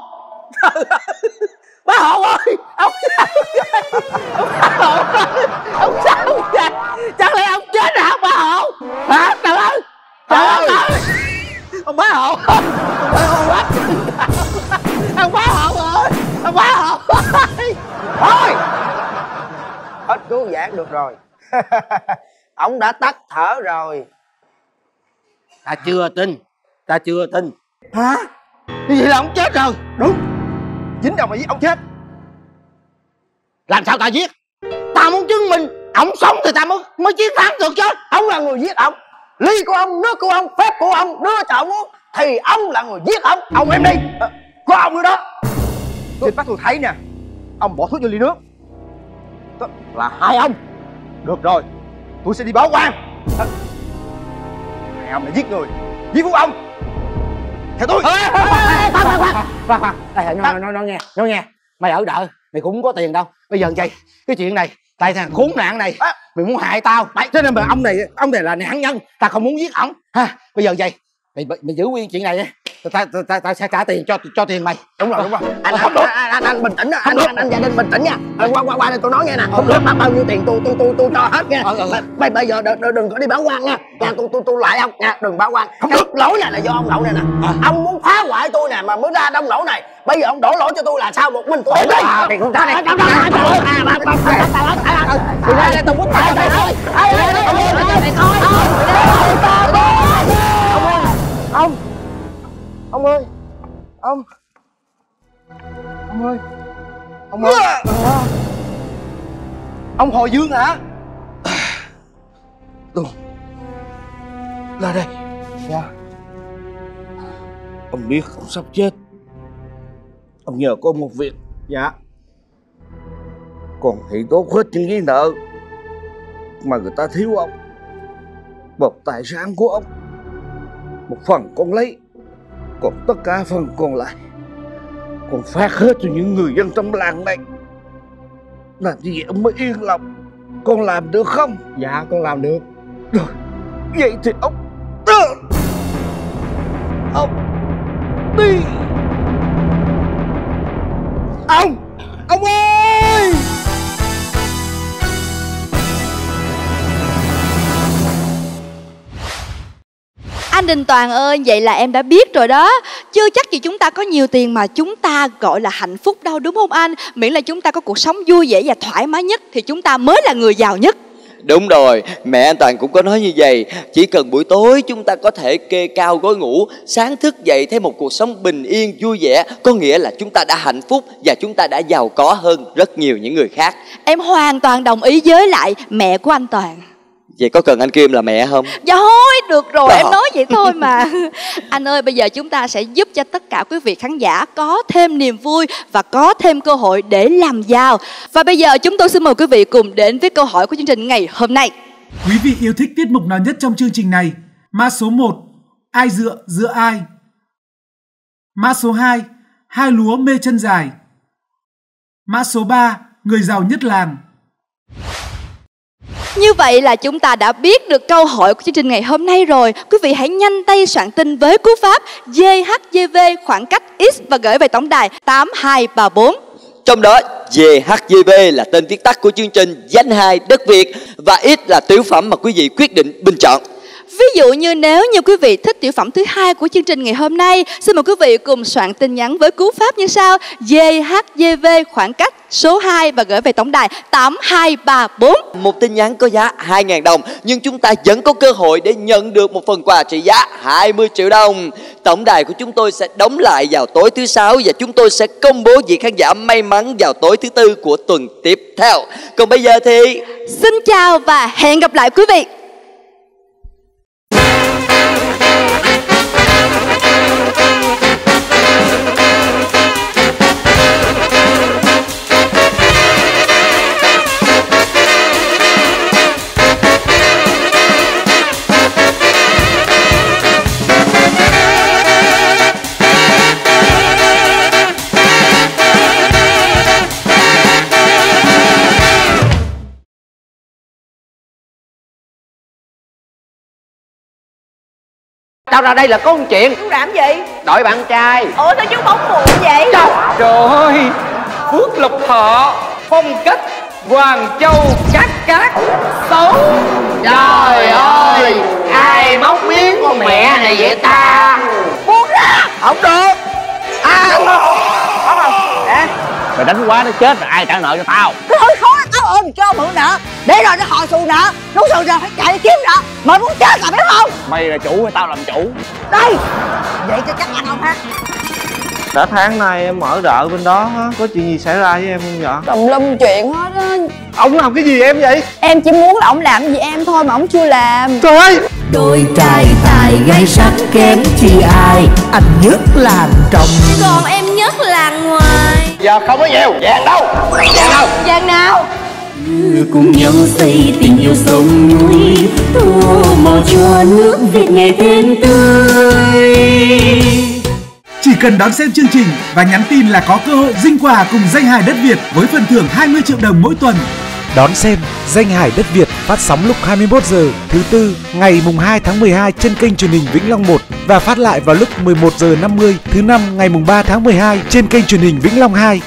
M: Bá hộ ơi. Ông sao ông ơi ông sao vậy? Chẳng lẽ ông chết hả bá hộ? Hả? Trời ơi. Trời ơi. Ông bá hộ. Ông bá ông bá hộ ơi. Ông bá hộ ơi. Thôi. Hết cứu giảng được rồi. Ông đã tắt thở rồi. Ta chưa tin ta chưa tin. Hả? Như vậy là ông chết rồi. Đúng. Dính đâu mà giết ông chết. Làm sao ta giết? Ta muốn chứng minh ông sống thì ta mới mới chiến thắng được chứ. Ông là người giết ông. Ly của ông nước của ông phép của ông đưa cho ông uống. Thì ông là người giết ông. Ông em đi. Ờ, có ông nữa đó. Tôi bắt tôi thấy nè. Ông bỏ thuốc vô ly nước. Đó là hai ông. Được rồi. Tôi sẽ đi báo quan. Ờ, hai ông đã giết người. Giết phú ông theo tôi. Khoan khoan khoan khoan nó nó nó nghe nó nghe. Mày ở đợi mày cũng không có tiền đâu. Bây giờ vậy cái chuyện này tại thằng khốn nạn này? Mày muốn hại tao? Cho nên mà ông này ông này là nạn nhân ta không muốn giết ổng. Ha bây giờ vậy mày mày, mày giữ nguyên chuyện này đi ta ta ta, sẽ trả tiền cho cho tiền mày đúng rồi đúng rồi anh không được anh, anh, anh bình tĩnh đó anh, anh, anh gia đình bình tĩnh nha Ờ, qua qua qua đây tôi nói nghe nè không được bao nhiêu tiền tôi tôi tôi tôi cho hết nha bây bây giờ đừng, có đi báo quan nha nha tôi tôi tôi lại ông nha đừng báo quan không được lỗi này là do ông đậu này nè ông muốn phá hoại tôi nè mà mới ra đông lỗ này bây giờ ông đổ lỗi cho tôi là sao một mình tôi đi thì không ra đây thì ra đây tôi quýnh tay thôi ông ơi! Ông! Ông ơi! Ông ơi! Ờ. ông hồi dương hả? Đúng ra đây! Dạ.
H: Ông biết ông sắp chết. Ông nhờ con một việc.
M: Dạ.
H: Còn hãy tốt hết những cái nợ mà người ta thiếu ông. Một tài sản của ông. Một phần con lấy còn tất cả phần còn lại. Còn phát hết cho những người dân trong làng này. Làm như vậy? Ông mới yên lòng. Con làm được không?
M: Dạ con làm được.
H: Rồi vậy thì ông ông đi
M: ông! Ông ơi
D: Anh Đình Toàn ơi, vậy là em đã biết rồi đó. Chưa chắc gì chúng ta có nhiều tiền mà chúng ta gọi là hạnh phúc đâu đúng không anh? Miễn là chúng ta có cuộc sống vui vẻ và thoải mái nhất Thì chúng ta mới là người giàu nhất.
E: Đúng rồi, mẹ anh Toàn cũng có nói như vậy. Chỉ cần buổi tối chúng ta có thể kê cao gối ngủ Sáng thức dậy thấy một cuộc sống bình yên vui vẻ Có nghĩa là chúng ta đã hạnh phúc Và chúng ta đã giàu có hơn rất nhiều những người khác.
D: Em hoàn toàn đồng ý với lại mẹ của anh Toàn
E: Vậy có cần anh Kim là mẹ không?
D: Dạ thôi, được rồi,
E: Đó.
D: em nói vậy thôi mà Anh ơi, bây giờ chúng ta sẽ giúp cho tất cả quý vị khán giả có thêm niềm vui và có thêm cơ hội để làm giàu Và bây giờ chúng tôi xin mời quý vị cùng đến với câu hỏi của chương trình ngày hôm nay
A: Quý vị yêu thích tiết mục nào nhất trong chương trình này? Mã số 1 Ai dựa giữa ai? Mã số 2 Hai lúa mê chân dài Mã số 3 Người giàu nhất làng
D: như vậy là chúng ta đã biết được câu hỏi của chương trình ngày hôm nay rồi. Quý vị hãy nhanh tay soạn tin với cú pháp GHGV khoảng cách X và gửi về tổng đài 8234.
E: Trong đó GHGV là tên viết tắt của chương trình Danh hài đất Việt Và X là tiểu phẩm mà quý vị quyết định bình chọn
D: Ví dụ như nếu như quý vị thích tiểu phẩm thứ hai của chương trình ngày hôm nay, xin mời quý vị cùng soạn tin nhắn với cú pháp như sau: DHGV khoảng cách số 2 và gửi về tổng đài 8234.
E: Một tin nhắn có giá 2.000 đồng nhưng chúng ta vẫn có cơ hội để nhận được một phần quà trị giá 20 triệu đồng. Tổng đài của chúng tôi sẽ đóng lại vào tối thứ sáu và chúng tôi sẽ công bố vị khán giả may mắn vào tối thứ tư của tuần tiếp theo. Còn bây giờ thì
D: Xin chào và hẹn gặp lại quý vị.
M: Tao ra đây là có một chuyện.
J: Chú làm gì?
M: Đội bạn trai.
J: Ủa sao chú bóng buồn vậy?
K: Trời ơi Phước Lộc Thọ Phong cách Hoàng Châu Cát Cát Xấu.
M: Trời ơi Ai móc miếng con mẹ này vậy ta?
J: Buông ra.
M: Không được. À? Mày đánh quá nó chết rồi ai trả nợ cho tao?
J: Khó tao ôm cho mượn nợ. Để rồi nó họ xù nợ. Nó xù rồi phải chạy kiếm nợ. Mày muốn chết là biết không?
M: Mày là chủ hay tao làm chủ?
J: Đây. Vậy cho chắc anh không ha?
K: Cả tháng nay em ở đợi bên đó á, Có chuyện gì xảy ra với em không vậy?
O: Tùm lum chuyện hết á.
K: Ông làm cái gì em vậy?
O: Em chỉ muốn là ổng làm gì em thôi mà ổng chưa làm.
K: Trời ơi!
L: Đôi trai tài gái sắc kém chi ai anh nhất làm chồng.
C: Còn em nhất là ngoài.
M: Giờ không có nhiều. Vàng đâu? Vàng đâu?
J: Vàng nào
L: cùng nhau xây tình yêu sông núi tô màu cho nước việt ngày thêm tươi
A: Chỉ cần đón xem chương trình và nhắn tin là có cơ hội dinh quà cùng danh hài đất Việt với phần thưởng 20 triệu đồng mỗi tuần.
V: Đón xem Danh Hải Đất Việt phát sóng lúc 21 giờ thứ tư ngày mùng 2 tháng 12 trên kênh truyền hình Vĩnh Long 1 và phát lại vào lúc 11 giờ 50 thứ năm ngày mùng 3 tháng 12 trên kênh truyền hình Vĩnh Long 2.